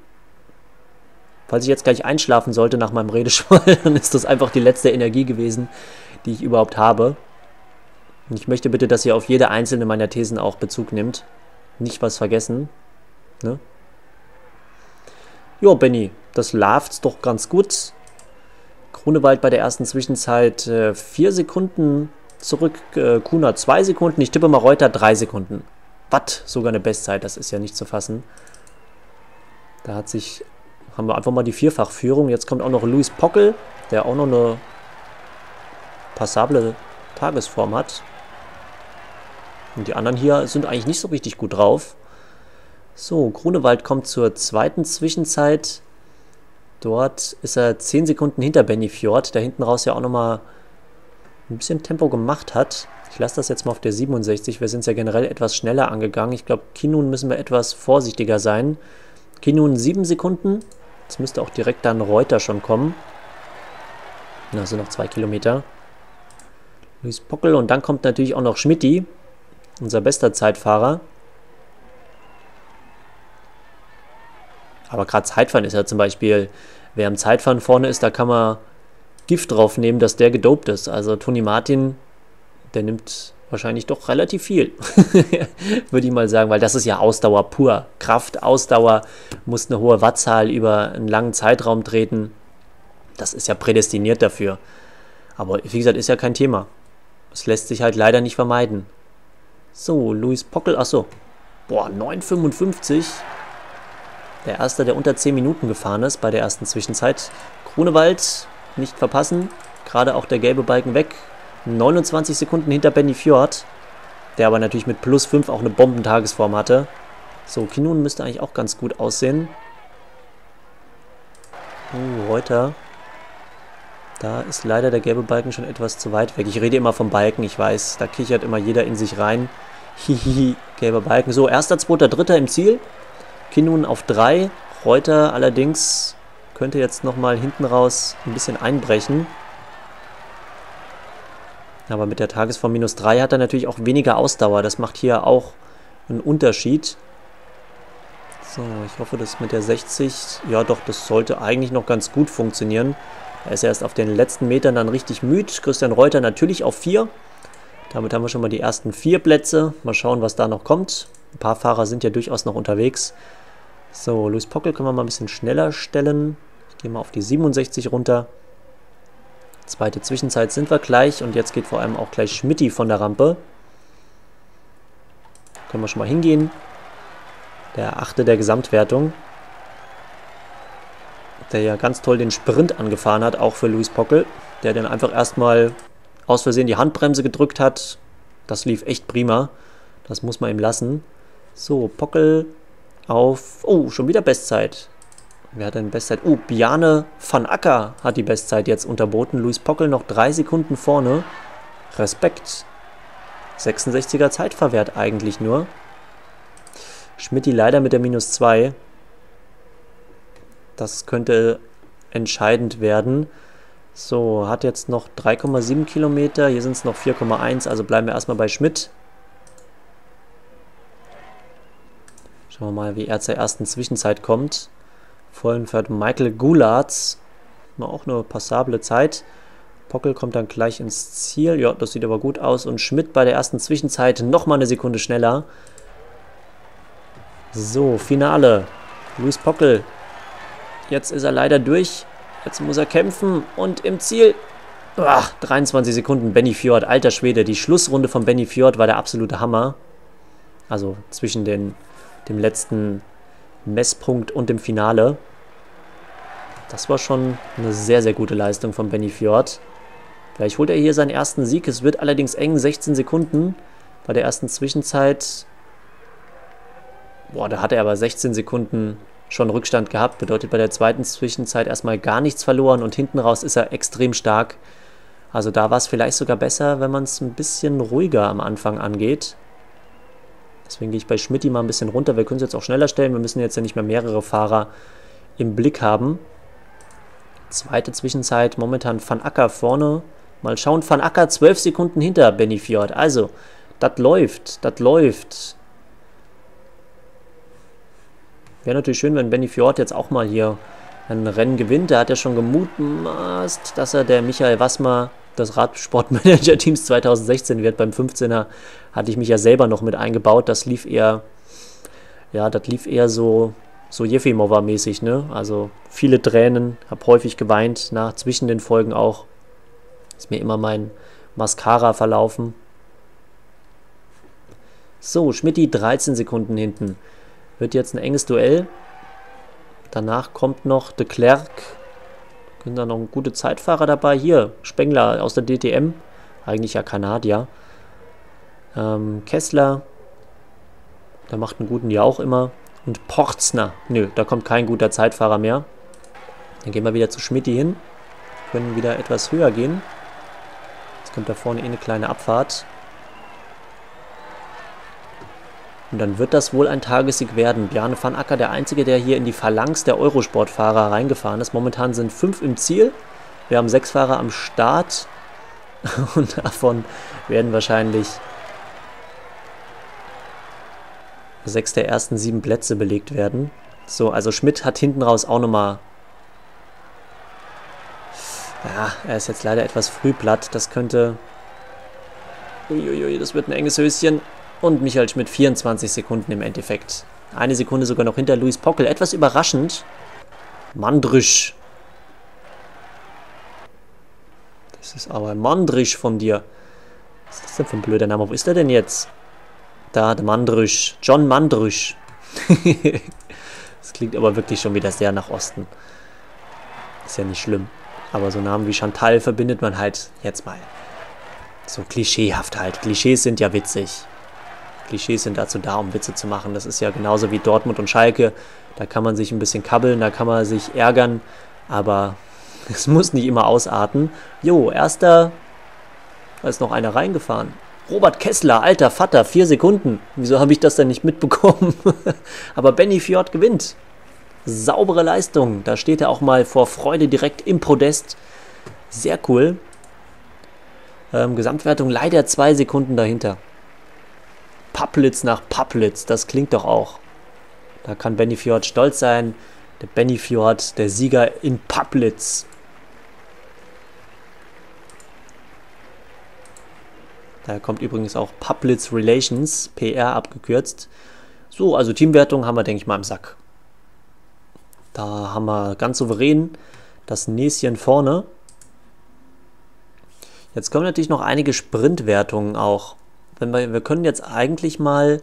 Falls ich jetzt gleich einschlafen sollte nach meinem Redeschwall, dann ist das einfach die letzte Energie gewesen, die ich überhaupt habe. Und ich möchte bitte, dass ihr auf jede einzelne meiner Thesen auch Bezug nimmt. Nicht was vergessen. Ne? Jo, Benny, das läuft doch ganz gut. Grunewald bei der ersten Zwischenzeit 4 äh, Sekunden zurück. Äh, Kuna 2 Sekunden. Ich tippe mal Reuter 3 Sekunden. Watt, sogar eine Bestzeit. Das ist ja nicht zu fassen. Da hat sich, haben wir einfach mal die Vierfachführung. Jetzt kommt auch noch Luis Pockel, der auch noch eine passable Tagesform hat. Und die anderen hier sind eigentlich nicht so richtig gut drauf. So, Grunewald kommt zur zweiten Zwischenzeit. Dort ist er 10 Sekunden hinter Benny Fjord, der hinten raus ja auch nochmal ein bisschen Tempo gemacht hat. Ich lasse das jetzt mal auf der 67. Wir sind ja generell etwas schneller angegangen. Ich glaube, Kinun müssen wir etwas vorsichtiger sein. Kinun 7 Sekunden. Jetzt müsste auch direkt dann Reuter schon kommen. Na, sind noch zwei Kilometer. Luis Pockel und dann kommt natürlich auch noch Schmidti, unser bester Zeitfahrer. Aber gerade Zeitfahren ist ja zum Beispiel, wer im Zeitfahren vorne ist, da kann man Gift drauf nehmen, dass der gedopt ist. Also Toni Martin, der nimmt wahrscheinlich doch relativ viel, würde ich mal sagen, weil das ist ja Ausdauer pur. Kraft, Ausdauer, muss eine hohe Wattzahl über einen langen Zeitraum treten. Das ist ja prädestiniert dafür. Aber wie gesagt, ist ja kein Thema. Es lässt sich halt leider nicht vermeiden. So, Luis Pockel, achso. Boah, 9,55. Der erste, der unter 10 Minuten gefahren ist bei der ersten Zwischenzeit. Grunewald nicht verpassen. Gerade auch der gelbe Balken weg. 29 Sekunden hinter Benny Fjord. Der aber natürlich mit plus 5 auch eine Bombentagesform hatte. So, Kinun müsste eigentlich auch ganz gut aussehen. Oh, Reuter. Da ist leider der gelbe Balken schon etwas zu weit weg. Ich rede immer vom Balken, ich weiß. Da kichert immer jeder in sich rein. Hihihi, gelber Balken. So, erster, zweiter, dritter im Ziel. Kinun auf 3. Reuter allerdings könnte jetzt nochmal hinten raus ein bisschen einbrechen. Aber mit der Tagesform minus 3 hat er natürlich auch weniger Ausdauer. Das macht hier auch einen Unterschied. So, ich hoffe, dass mit der 60, ja doch, das sollte eigentlich noch ganz gut funktionieren. Er ist erst auf den letzten Metern dann richtig müde. Christian Reuter natürlich auf 4. Damit haben wir schon mal die ersten vier Plätze. Mal schauen, was da noch kommt. Ein paar Fahrer sind ja durchaus noch unterwegs. So, Luis Pockel können wir mal ein bisschen schneller stellen. Ich gehe mal auf die 67 runter. Zweite Zwischenzeit sind wir gleich und jetzt geht vor allem auch gleich Schmitti von der Rampe. Können wir schon mal hingehen. Der achte der Gesamtwertung. Der ja ganz toll den Sprint angefahren hat, auch für Luis Pockel. Der dann einfach erstmal aus Versehen die Handbremse gedrückt hat. Das lief echt prima. Das muss man ihm lassen. So, Pockel auf... Oh, schon wieder Bestzeit. Wer hat denn Bestzeit? Oh, Biane van Acker hat die Bestzeit jetzt unterboten. Luis Pockel noch drei Sekunden vorne. Respekt. 66er Zeitverwert eigentlich nur. Schmidti leider mit der Minus 2. Das könnte entscheidend werden. So, hat jetzt noch 3,7 Kilometer. Hier sind es noch 4,1. Also bleiben wir erstmal bei Schmidt. Schauen wir mal, wie er zur ersten Zwischenzeit kommt. Vorhin fährt Michael Goularts. Auch eine passable Zeit. Pockel kommt dann gleich ins Ziel. Ja, das sieht aber gut aus. Und Schmidt bei der ersten Zwischenzeit nochmal eine Sekunde schneller. So, Finale. Luis Pockel. Jetzt ist er leider durch. Jetzt muss er kämpfen. Und im Ziel. Ach, 23 Sekunden. Benny Fjord, alter Schwede. Die Schlussrunde von Benny Fjord war der absolute Hammer. Also zwischen den, dem letzten Messpunkt und dem Finale. Das war schon eine sehr, sehr gute Leistung von Benny Fjord. Vielleicht holt er hier seinen ersten Sieg. Es wird allerdings eng, 16 Sekunden. Bei der ersten Zwischenzeit... Boah, da hat er aber 16 Sekunden schon Rückstand gehabt. Bedeutet bei der zweiten Zwischenzeit erstmal gar nichts verloren und hinten raus ist er extrem stark. Also da war es vielleicht sogar besser, wenn man es ein bisschen ruhiger am Anfang angeht. Deswegen gehe ich bei Schmidt mal ein bisschen runter. Wir können es jetzt auch schneller stellen. Wir müssen jetzt ja nicht mehr mehrere Fahrer im Blick haben. Zweite Zwischenzeit, momentan Van Acker vorne Mal schauen, Van Acker 12 Sekunden hinter Benny Fjord. Also, das läuft, das läuft. Wäre natürlich schön, wenn Benny Fjord jetzt auch mal hier ein Rennen gewinnt. Der hat ja schon gemutmaßt, dass er der Michael Wassmer des Radsportmanager-Teams 2016 wird. Beim 15er hatte ich mich ja selber noch mit eingebaut. Das lief eher, ja, das lief eher so, so Jefimova-mäßig, ne? Also viele Tränen, habe häufig geweint, nach zwischen den Folgen auch. Ist mir immer mein Mascara verlaufen. So, Schmidti 13 Sekunden hinten. Wird jetzt ein enges Duell. Danach kommt noch de Klerk. Sind da noch gute Zeitfahrer dabei. Hier, Spengler aus der DTM. Eigentlich ja Kanadier. Ähm, Kessler. Der macht einen guten Jahr auch immer. Und Porzner. Nö, da kommt kein guter Zeitfahrer mehr. Dann gehen wir wieder zu Schmidti hin. Können wieder etwas höher gehen. Jetzt kommt da vorne eh eine kleine Abfahrt. Und dann wird das wohl ein Tagessieg werden. Bjarne van Acker, der Einzige, der hier in die Phalanx der Eurosport-Fahrer reingefahren ist. Momentan sind fünf im Ziel. Wir haben sechs Fahrer am Start. Und davon werden wahrscheinlich sechs der ersten sieben Plätze belegt werden. So, also Schmidt hat hinten raus auch nochmal ja, er ist jetzt leider etwas früh platt. Das könnte... Uiuiui, das wird ein enges Höschen. Und Michael Schmidt 24 Sekunden im Endeffekt. Eine Sekunde sogar noch hinter Luis Pockel. Etwas überraschend. Mandrisch. Das ist aber Mandrisch von dir. Was ist das denn für ein blöder Name? Wo ist er denn jetzt? Da, der Mandrisch. John Mandrisch. das klingt aber wirklich schon wieder sehr nach Osten. Ist ja nicht schlimm. Aber so Namen wie Chantal verbindet man halt jetzt mal so klischeehaft halt. Klischees sind ja witzig. Klischees sind dazu da, um Witze zu machen. Das ist ja genauso wie Dortmund und Schalke. Da kann man sich ein bisschen kabbeln, da kann man sich ärgern, aber es muss nicht immer ausarten. Jo, erster, da ist noch einer reingefahren. Robert Kessler, alter Vater, vier Sekunden. Wieso habe ich das denn nicht mitbekommen? aber Benny Fjord gewinnt. Saubere Leistung. Da steht er auch mal vor Freude direkt im Podest. Sehr cool. Ähm, Gesamtwertung leider zwei Sekunden dahinter. Paplitz nach Paplitz, das klingt doch auch. Da kann Benny Fjord stolz sein. Der Benny Fjord, der Sieger in Paplitz. Da kommt übrigens auch Paplitz Relations, PR abgekürzt. So, also Teamwertung haben wir, denke ich mal, im Sack. Da haben wir ganz souverän das Näschen vorne. Jetzt kommen natürlich noch einige Sprintwertungen auch. Wenn wir, wir können jetzt eigentlich mal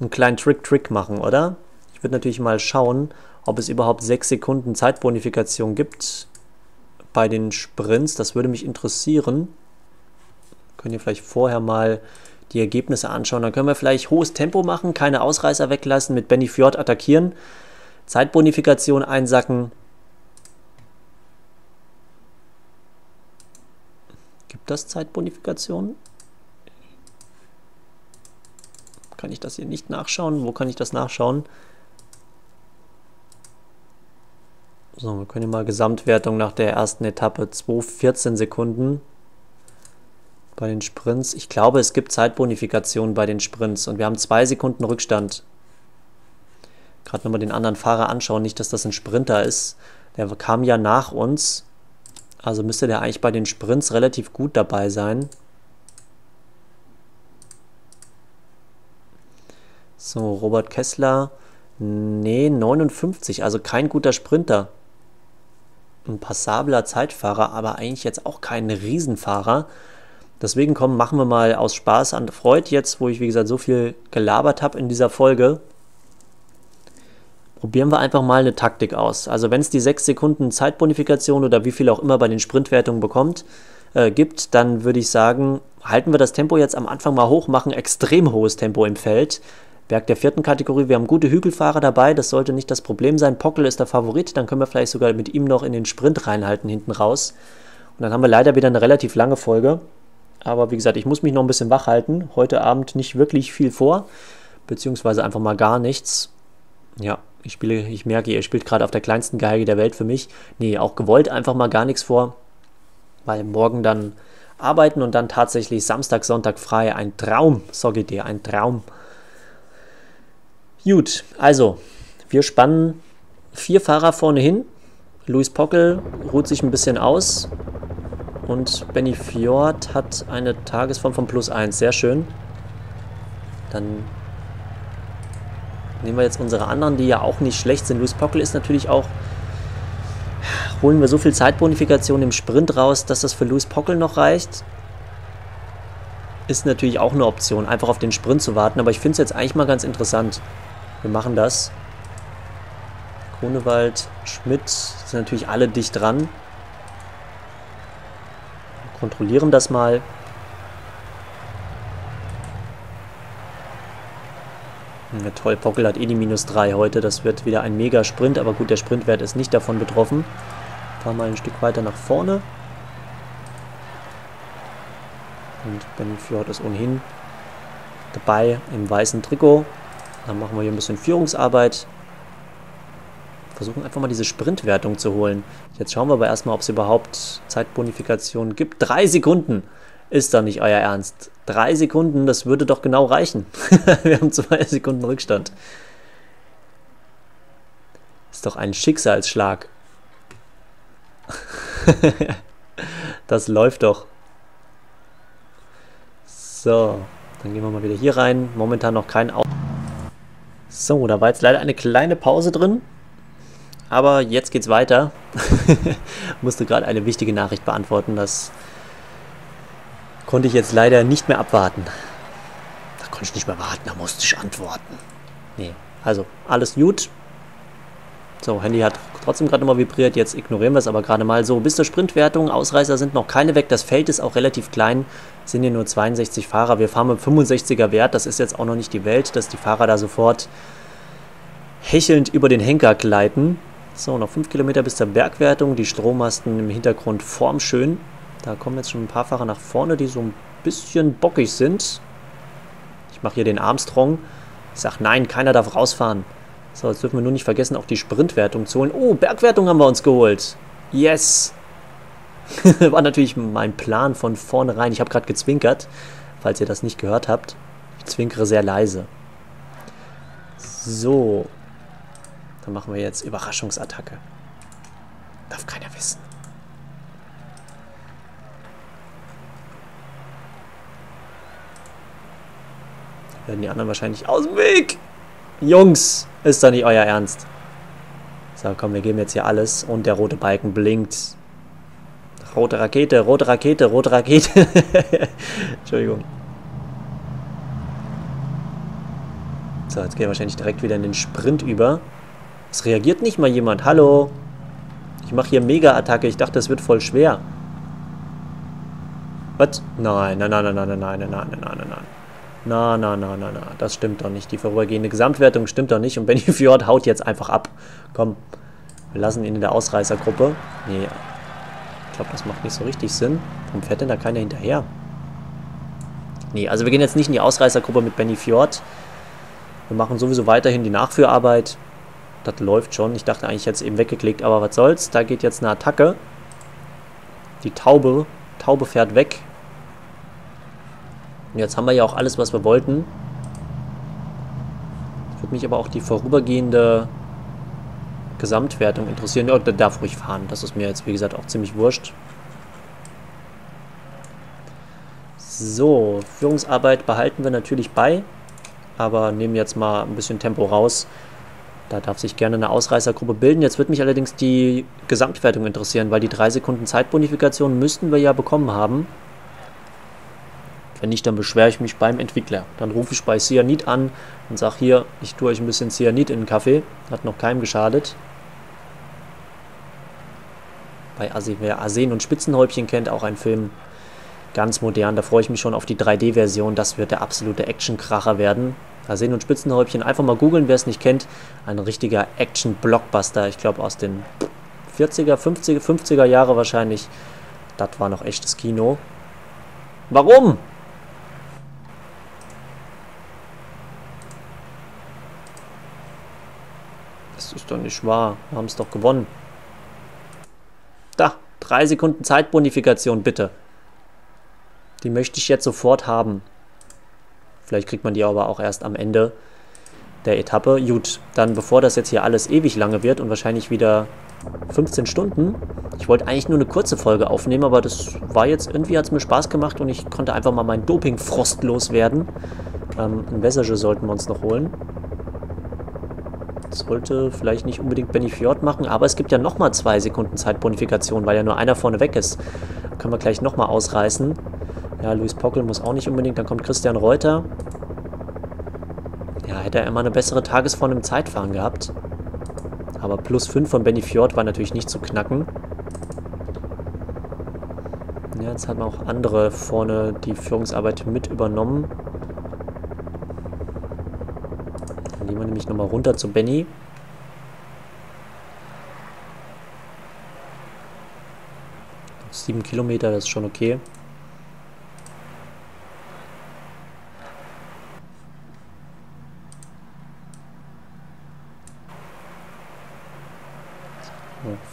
einen kleinen Trick-Trick machen, oder? Ich würde natürlich mal schauen, ob es überhaupt 6 Sekunden Zeitbonifikation gibt bei den Sprints. Das würde mich interessieren. Könnt ihr vielleicht vorher mal die Ergebnisse anschauen. Dann können wir vielleicht hohes Tempo machen, keine Ausreißer weglassen, mit Benny Fjord attackieren. Zeitbonifikation einsacken. Gibt das Zeitbonifikation? Kann ich das hier nicht nachschauen? Wo kann ich das nachschauen? So, wir können hier mal Gesamtwertung nach der ersten Etappe. 2,14 Sekunden bei den Sprints. Ich glaube, es gibt Zeitbonifikation bei den Sprints und wir haben zwei Sekunden Rückstand. Gerade nochmal den anderen Fahrer anschauen, nicht, dass das ein Sprinter ist. Der kam ja nach uns. Also müsste der eigentlich bei den Sprints relativ gut dabei sein. So, Robert Kessler. Nee, 59, also kein guter Sprinter. Ein passabler Zeitfahrer, aber eigentlich jetzt auch kein Riesenfahrer. Deswegen kommen, machen wir mal aus Spaß an Freud jetzt, wo ich wie gesagt so viel gelabert habe in dieser Folge. Probieren wir einfach mal eine Taktik aus. Also wenn es die 6 Sekunden Zeitbonifikation oder wie viel auch immer bei den Sprintwertungen bekommt, äh, gibt, dann würde ich sagen, halten wir das Tempo jetzt am Anfang mal hoch, machen extrem hohes Tempo im Feld. Berg der vierten Kategorie, wir haben gute Hügelfahrer dabei, das sollte nicht das Problem sein. Pockel ist der Favorit, dann können wir vielleicht sogar mit ihm noch in den Sprint reinhalten hinten raus. Und dann haben wir leider wieder eine relativ lange Folge. Aber wie gesagt, ich muss mich noch ein bisschen wach halten. Heute Abend nicht wirklich viel vor, beziehungsweise einfach mal gar nichts. Ja, ich spiele, ich merke, ihr spielt gerade auf der kleinsten Geige der Welt für mich. Nee, auch gewollt einfach mal gar nichts vor, weil morgen dann arbeiten und dann tatsächlich Samstag, Sonntag frei. Ein Traum, sage dir, ein Traum. Gut, also, wir spannen vier Fahrer vorne hin. Luis Pockel ruht sich ein bisschen aus. Und Benny Fjord hat eine Tagesform von plus 1. Sehr schön. Dann nehmen wir jetzt unsere anderen, die ja auch nicht schlecht sind. Luis Pockel ist natürlich auch... Holen wir so viel Zeitbonifikation im Sprint raus, dass das für Luis Pockel noch reicht. Ist natürlich auch eine Option, einfach auf den Sprint zu warten. Aber ich finde es jetzt eigentlich mal ganz interessant. Wir machen das. Grunewald, Schmidt sind natürlich alle dicht dran kontrollieren das mal. Ja, toll, Pockel hat eh die minus 3 heute. Das wird wieder ein Mega-Sprint, aber gut, der Sprintwert ist nicht davon betroffen. Fahren mal ein Stück weiter nach vorne. Und Ben Fjord ist ohnehin dabei im weißen Trikot. Dann machen wir hier ein bisschen Führungsarbeit versuchen einfach mal diese Sprintwertung zu holen. Jetzt schauen wir aber erstmal, ob es überhaupt Zeitbonifikation gibt. Drei Sekunden ist da nicht euer Ernst. Drei Sekunden, das würde doch genau reichen. wir haben zwei Sekunden Rückstand. Ist doch ein Schicksalsschlag. das läuft doch. So, dann gehen wir mal wieder hier rein. Momentan noch kein Auto. So, da war jetzt leider eine kleine Pause drin. Aber jetzt geht's weiter. Musste gerade eine wichtige Nachricht beantworten. Das konnte ich jetzt leider nicht mehr abwarten. Da konnte ich nicht mehr warten, da musste ich antworten. Nee, also alles gut. So, Handy hat trotzdem gerade nochmal vibriert. Jetzt ignorieren wir es aber gerade mal so. Bis zur Sprintwertung. Ausreißer sind noch keine weg. Das Feld ist auch relativ klein. Sind hier nur 62 Fahrer. Wir fahren mit 65er Wert. Das ist jetzt auch noch nicht die Welt, dass die Fahrer da sofort hechelnd über den Henker gleiten. So, noch 5 Kilometer bis zur Bergwertung. Die Strommasten im Hintergrund formschön. Da kommen jetzt schon ein paar Fahrer nach vorne, die so ein bisschen bockig sind. Ich mache hier den Armstrong. Ich sage, nein, keiner darf rausfahren. So, jetzt dürfen wir nur nicht vergessen, auch die Sprintwertung zu holen. Oh, Bergwertung haben wir uns geholt. Yes. War natürlich mein Plan von vornherein. Ich habe gerade gezwinkert, falls ihr das nicht gehört habt. Ich zwinkere sehr leise. So, dann machen wir jetzt Überraschungsattacke. Darf keiner wissen. Werden die anderen wahrscheinlich aus dem Weg. Jungs, ist doch nicht euer Ernst. So, komm, wir geben jetzt hier alles. Und der rote Balken blinkt. Rote Rakete, rote Rakete, rote Rakete. Entschuldigung. So, jetzt gehen wir wahrscheinlich direkt wieder in den Sprint über. Es reagiert nicht mal jemand. Hallo? Ich mache hier Mega-Attacke. Ich dachte, das wird voll schwer. Was? Nein, nein, nein, nein, nein, nein, nein, nein, nein, nein, nein, nein. Na, na, na, na, na. Das stimmt doch nicht. Die vorübergehende Gesamtwertung stimmt doch nicht. Und Benny Fjord haut jetzt einfach ab. Komm, wir lassen ihn in der Ausreißergruppe. Nee, ich glaube, das macht nicht so richtig Sinn. Warum fährt denn da keiner hinterher? Nee, also wir gehen jetzt nicht in die Ausreißergruppe mit Benny Fjord. Wir machen sowieso weiterhin die Nachführarbeit. Das läuft schon. Ich dachte eigentlich, jetzt eben weggeklickt, aber was soll's. Da geht jetzt eine Attacke. Die Taube. Taube fährt weg. Und jetzt haben wir ja auch alles, was wir wollten. Wird würde mich aber auch die vorübergehende Gesamtwertung interessieren. Ja, der darf ruhig fahren. Das ist mir jetzt, wie gesagt, auch ziemlich wurscht. So, Führungsarbeit behalten wir natürlich bei, aber nehmen jetzt mal ein bisschen Tempo raus. Da darf sich gerne eine Ausreißergruppe bilden. Jetzt wird mich allerdings die Gesamtwertung interessieren, weil die 3 Sekunden Zeitbonifikation müssten wir ja bekommen haben. Wenn nicht, dann beschwere ich mich beim Entwickler. Dann rufe ich bei Cyanid an und sage hier, ich tue euch ein bisschen Cyanid in den Kaffee. Hat noch keinem geschadet. Bei Arsen, wer Arsen und Spitzenhäubchen kennt, auch ein Film, ganz modern. Da freue ich mich schon auf die 3D-Version. Das wird der absolute Actionkracher werden. Arsen und Spitzenhäubchen. Einfach mal googeln, wer es nicht kennt. Ein richtiger Action-Blockbuster. Ich glaube aus den 40er, 50er, 50er Jahre wahrscheinlich. Das war noch echtes Kino. Warum? Das ist doch nicht wahr. Wir haben es doch gewonnen. Da, drei Sekunden Zeitbonifikation, bitte. Die möchte ich jetzt sofort haben. Vielleicht kriegt man die aber auch erst am Ende der Etappe. Gut, dann bevor das jetzt hier alles ewig lange wird und wahrscheinlich wieder 15 Stunden. Ich wollte eigentlich nur eine kurze Folge aufnehmen, aber das war jetzt, irgendwie hat es mir Spaß gemacht und ich konnte einfach mal meinen Doping-Frost loswerden. Ähm, ein Message sollten wir uns noch holen. Sollte vielleicht nicht unbedingt Benny Fjord machen, aber es gibt ja nochmal zwei Sekunden Zeitbonifikation, weil ja nur einer vorne weg ist. Können wir gleich nochmal ausreißen. Ja, Luis Pockel muss auch nicht unbedingt. Dann kommt Christian Reuter. Ja, hätte er immer eine bessere Tagesform im Zeitfahren gehabt. Aber plus 5 von Benny Fjord war natürlich nicht zu knacken. Ja, jetzt hat man auch andere vorne die Führungsarbeit mit übernommen. Dann gehen wir nämlich nochmal runter zu Benny. Sieben Kilometer, das ist schon okay.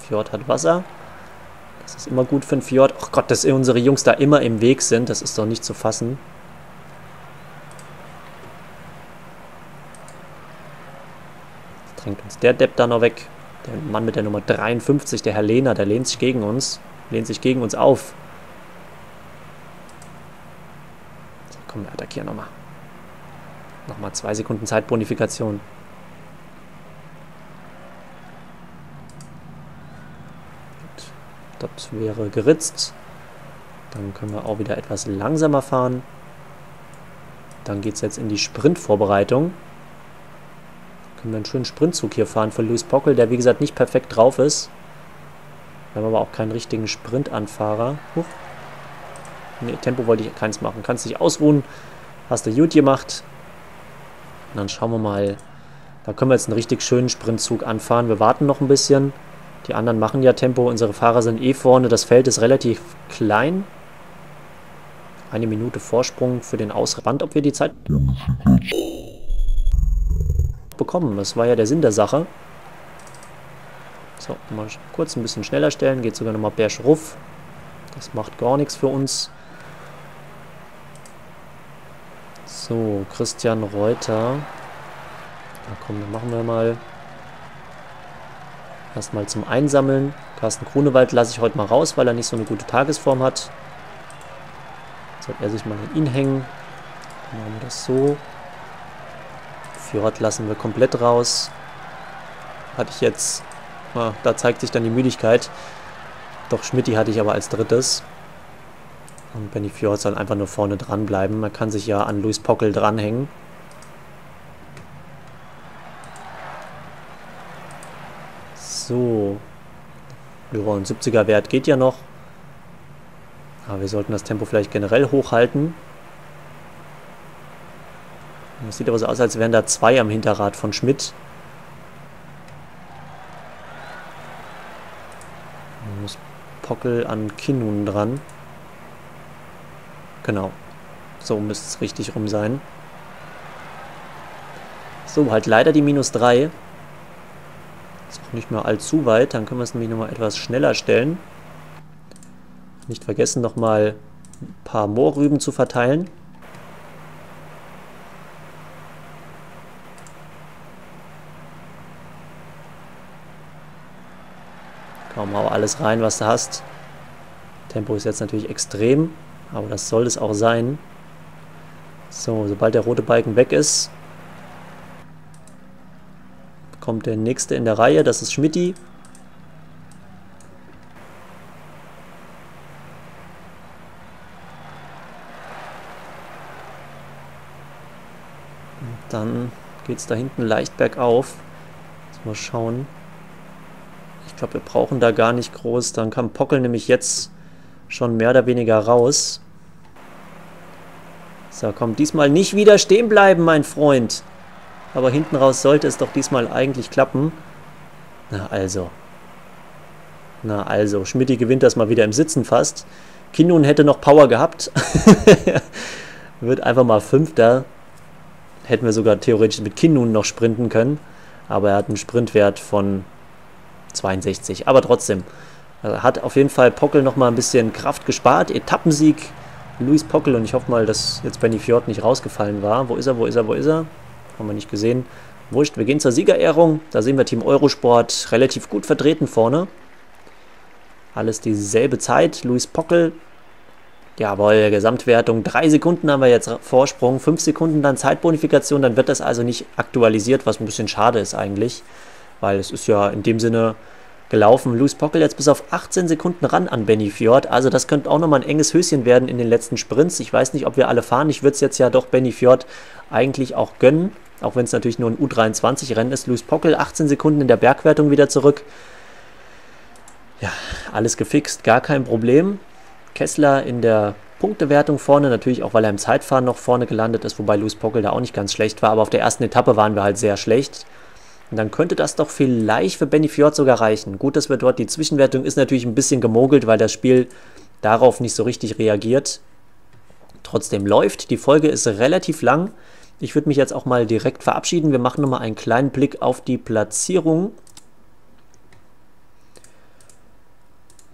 Fjord hat Wasser. Das ist immer gut für einen Fjord. Ach Gott, dass unsere Jungs da immer im Weg sind, das ist doch nicht zu fassen. Drängt uns der Depp da noch weg. Der Mann mit der Nummer 53, der Herr Lehner, der lehnt sich gegen uns. Lehnt sich gegen uns auf. So, komm, wir attackieren nochmal. Nochmal zwei Sekunden Zeitbonifikation. Das wäre geritzt. Dann können wir auch wieder etwas langsamer fahren. Dann geht es jetzt in die Sprintvorbereitung. Können wir einen schönen Sprintzug hier fahren für Luis Pockel, der wie gesagt nicht perfekt drauf ist. Wir haben aber auch keinen richtigen Sprintanfahrer. Huch. Nee, Tempo wollte ich keins machen. Kannst dich ausruhen. Hast du gut gemacht. Und dann schauen wir mal. Da können wir jetzt einen richtig schönen Sprintzug anfahren. Wir warten noch ein bisschen. Die anderen machen ja Tempo. Unsere Fahrer sind eh vorne. Das Feld ist relativ klein. Eine Minute Vorsprung für den Ausrand, ob wir die Zeit bekommen. Das war ja der Sinn der Sache. So, mal kurz ein bisschen schneller stellen. Geht sogar nochmal Berschruff. Das macht gar nichts für uns. So, Christian Reuter. Na komm, dann machen wir mal Erstmal zum Einsammeln. Carsten Grunewald lasse ich heute mal raus, weil er nicht so eine gute Tagesform hat. Sollte er sich mal in ihn hängen. Dann machen wir das so. Fjord lassen wir komplett raus. Hatte ich jetzt... Ah, da zeigt sich dann die Müdigkeit. Doch Schmidti hatte ich aber als drittes. Und Benny Fjord soll einfach nur vorne dranbleiben. Man kann sich ja an Luis Pockel dranhängen. So. Ja, ein 70er Wert geht ja noch. Aber wir sollten das Tempo vielleicht generell hochhalten. Das sieht aber so aus, als wären da zwei am Hinterrad von Schmidt. Man muss Pockel an Kinun dran. Genau. So müsste es richtig rum sein. So, halt leider die minus 3. Ist auch nicht mehr allzu weit. Dann können wir es nämlich nochmal etwas schneller stellen. Nicht vergessen, nochmal ein paar Moorrüben zu verteilen. Komm, hau alles rein, was du hast. Tempo ist jetzt natürlich extrem, aber das soll es auch sein. So, sobald der rote Balken weg ist, kommt der nächste in der Reihe, das ist Schmidti. Dann geht es da hinten leicht bergauf. Jetzt mal schauen. Ich glaube, wir brauchen da gar nicht groß. Dann kam Pockel nämlich jetzt schon mehr oder weniger raus. So, komm, diesmal nicht wieder stehen bleiben, mein Freund. Aber hinten raus sollte es doch diesmal eigentlich klappen. Na also. Na also, Schmidti gewinnt das mal wieder im Sitzen fast. Kinun hätte noch Power gehabt. Wird einfach mal Fünfter. Hätten wir sogar theoretisch mit Kinun noch sprinten können. Aber er hat einen Sprintwert von 62. Aber trotzdem. Hat auf jeden Fall Pockel noch mal ein bisschen Kraft gespart. Etappensieg Luis Pockel und ich hoffe mal, dass jetzt Benny Fjord nicht rausgefallen war. Wo ist er, wo ist er, wo ist er? Haben wir nicht gesehen. Wurscht, wir gehen zur Siegerehrung. Da sehen wir Team Eurosport relativ gut vertreten vorne. Alles dieselbe Zeit. Luis Pockel. Jawohl, Gesamtwertung. Drei Sekunden haben wir jetzt Vorsprung. Fünf Sekunden dann Zeitbonifikation. Dann wird das also nicht aktualisiert, was ein bisschen schade ist eigentlich. Weil es ist ja in dem Sinne gelaufen. Luis Pockel jetzt bis auf 18 Sekunden ran an Benny Fjord. Also das könnte auch nochmal ein enges Höschen werden in den letzten Sprints. Ich weiß nicht, ob wir alle fahren. Ich würde es jetzt ja doch Benny Fjord eigentlich auch gönnen. Auch wenn es natürlich nur ein U23-Rennen ist. Luis Pockel 18 Sekunden in der Bergwertung wieder zurück. Ja, alles gefixt, gar kein Problem. Kessler in der Punktewertung vorne, natürlich auch, weil er im Zeitfahren noch vorne gelandet ist, wobei Luis Pockel da auch nicht ganz schlecht war. Aber auf der ersten Etappe waren wir halt sehr schlecht. Und dann könnte das doch vielleicht für Benny Fjord sogar reichen. Gut, dass wir dort die Zwischenwertung ist natürlich ein bisschen gemogelt, weil das Spiel darauf nicht so richtig reagiert. Trotzdem läuft. Die Folge ist relativ lang. Ich würde mich jetzt auch mal direkt verabschieden. Wir machen nochmal einen kleinen Blick auf die Platzierung.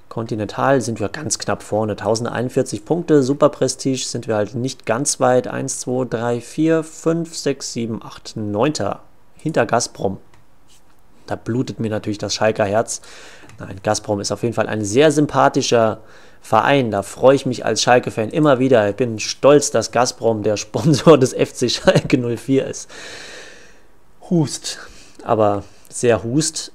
Continental sind wir ganz knapp vorne. 1041 Punkte. Super Prestige sind wir halt nicht ganz weit. 1, 2, 3, 4, 5, 6, 7, 8, 9. Hinter Gazprom. Da blutet mir natürlich das Schalker Herz. Nein, Gazprom ist auf jeden Fall ein sehr sympathischer Verein. Da freue ich mich als Schalke-Fan immer wieder. Ich bin stolz, dass Gazprom der Sponsor des FC Schalke 04 ist. Hust. Aber sehr hust.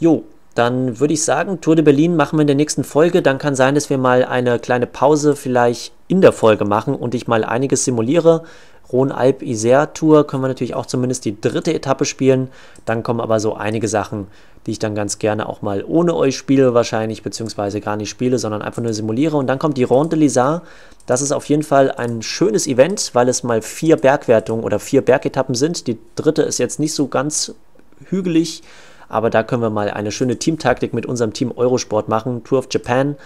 Jo, dann würde ich sagen, Tour de Berlin machen wir in der nächsten Folge. Dann kann sein, dass wir mal eine kleine Pause vielleicht in der Folge machen und ich mal einiges simuliere. Rhône-Alp-Isère-Tour können wir natürlich auch zumindest die dritte Etappe spielen. Dann kommen aber so einige Sachen, die ich dann ganz gerne auch mal ohne euch spiele wahrscheinlich, beziehungsweise gar nicht spiele, sondern einfach nur simuliere. Und dann kommt die Ronde Lizard. Das ist auf jeden Fall ein schönes Event, weil es mal vier Bergwertungen oder vier Bergetappen sind. Die dritte ist jetzt nicht so ganz hügelig, aber da können wir mal eine schöne Teamtaktik mit unserem Team Eurosport machen. Tour of Japan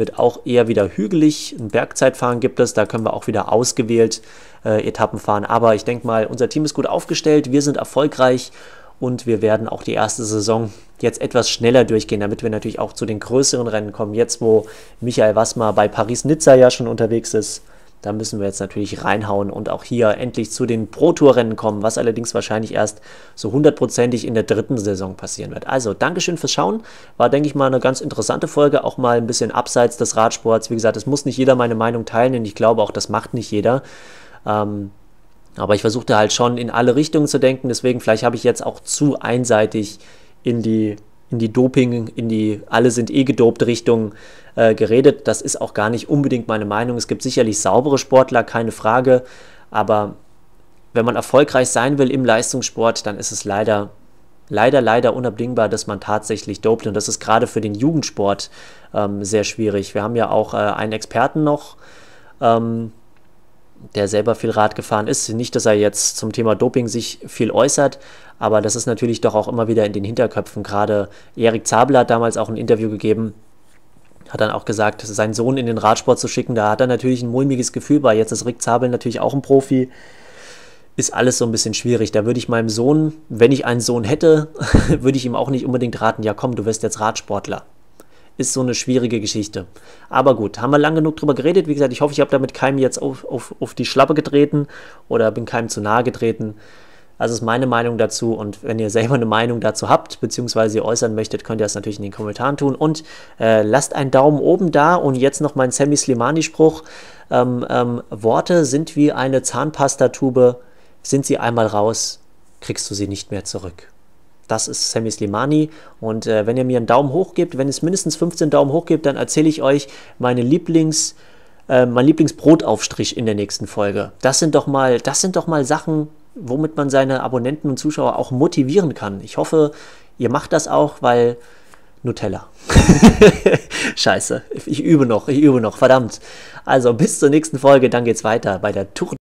wird auch eher wieder hügelig. Ein Bergzeitfahren gibt es, da können wir auch wieder ausgewählt äh, Etappen fahren. Aber ich denke mal, unser Team ist gut aufgestellt, wir sind erfolgreich und wir werden auch die erste Saison jetzt etwas schneller durchgehen, damit wir natürlich auch zu den größeren Rennen kommen. Jetzt, wo Michael Wassmer bei Paris-Nizza ja schon unterwegs ist, da müssen wir jetzt natürlich reinhauen und auch hier endlich zu den Pro-Tour-Rennen kommen, was allerdings wahrscheinlich erst so hundertprozentig in der dritten Saison passieren wird. Also, Dankeschön fürs Schauen. War, denke ich mal, eine ganz interessante Folge, auch mal ein bisschen abseits des Radsports. Wie gesagt, es muss nicht jeder meine Meinung teilen, denn ich glaube auch, das macht nicht jeder. Ähm, aber ich versuchte halt schon in alle Richtungen zu denken, deswegen vielleicht habe ich jetzt auch zu einseitig in die, in die Doping, in die alle sind eh gedopt Richtung äh, geredet. Das ist auch gar nicht unbedingt meine Meinung. Es gibt sicherlich saubere Sportler, keine Frage, aber wenn man erfolgreich sein will im Leistungssport, dann ist es leider, leider, leider unabdingbar, dass man tatsächlich dopt und das ist gerade für den Jugendsport ähm, sehr schwierig. Wir haben ja auch äh, einen Experten noch, ähm, der selber viel Rad gefahren ist. Nicht, dass er jetzt zum Thema Doping sich viel äußert, aber das ist natürlich doch auch immer wieder in den Hinterköpfen. Gerade Erik Zabel hat damals auch ein Interview gegeben, hat dann auch gesagt, seinen Sohn in den Radsport zu schicken, da hat er natürlich ein mulmiges Gefühl bei. Jetzt ist Rick Zabel natürlich auch ein Profi. Ist alles so ein bisschen schwierig. Da würde ich meinem Sohn, wenn ich einen Sohn hätte, würde ich ihm auch nicht unbedingt raten, ja komm, du wirst jetzt Radsportler ist so eine schwierige Geschichte. Aber gut, haben wir lang genug drüber geredet. Wie gesagt, ich hoffe, ich habe damit keinem jetzt auf, auf, auf die Schlappe getreten oder bin keinem zu nahe getreten. Also ist meine Meinung dazu. Und wenn ihr selber eine Meinung dazu habt, beziehungsweise ihr äußern möchtet, könnt ihr das natürlich in den Kommentaren tun. Und äh, lasst einen Daumen oben da. Und jetzt noch mein Sammy Slimani-Spruch. Ähm, ähm, Worte sind wie eine Zahnpastatube. Sind sie einmal raus, kriegst du sie nicht mehr zurück. Das ist Sammy Slimani. Und äh, wenn ihr mir einen Daumen hoch gebt, wenn es mindestens 15 Daumen hoch gibt, dann erzähle ich euch meine Lieblings- äh, mein Lieblingsbrotaufstrich in der nächsten Folge. Das sind doch mal, das sind doch mal Sachen, womit man seine Abonnenten und Zuschauer auch motivieren kann. Ich hoffe, ihr macht das auch, weil Nutella. Scheiße, ich übe noch, ich übe noch, verdammt. Also bis zur nächsten Folge, dann geht's weiter bei der Tour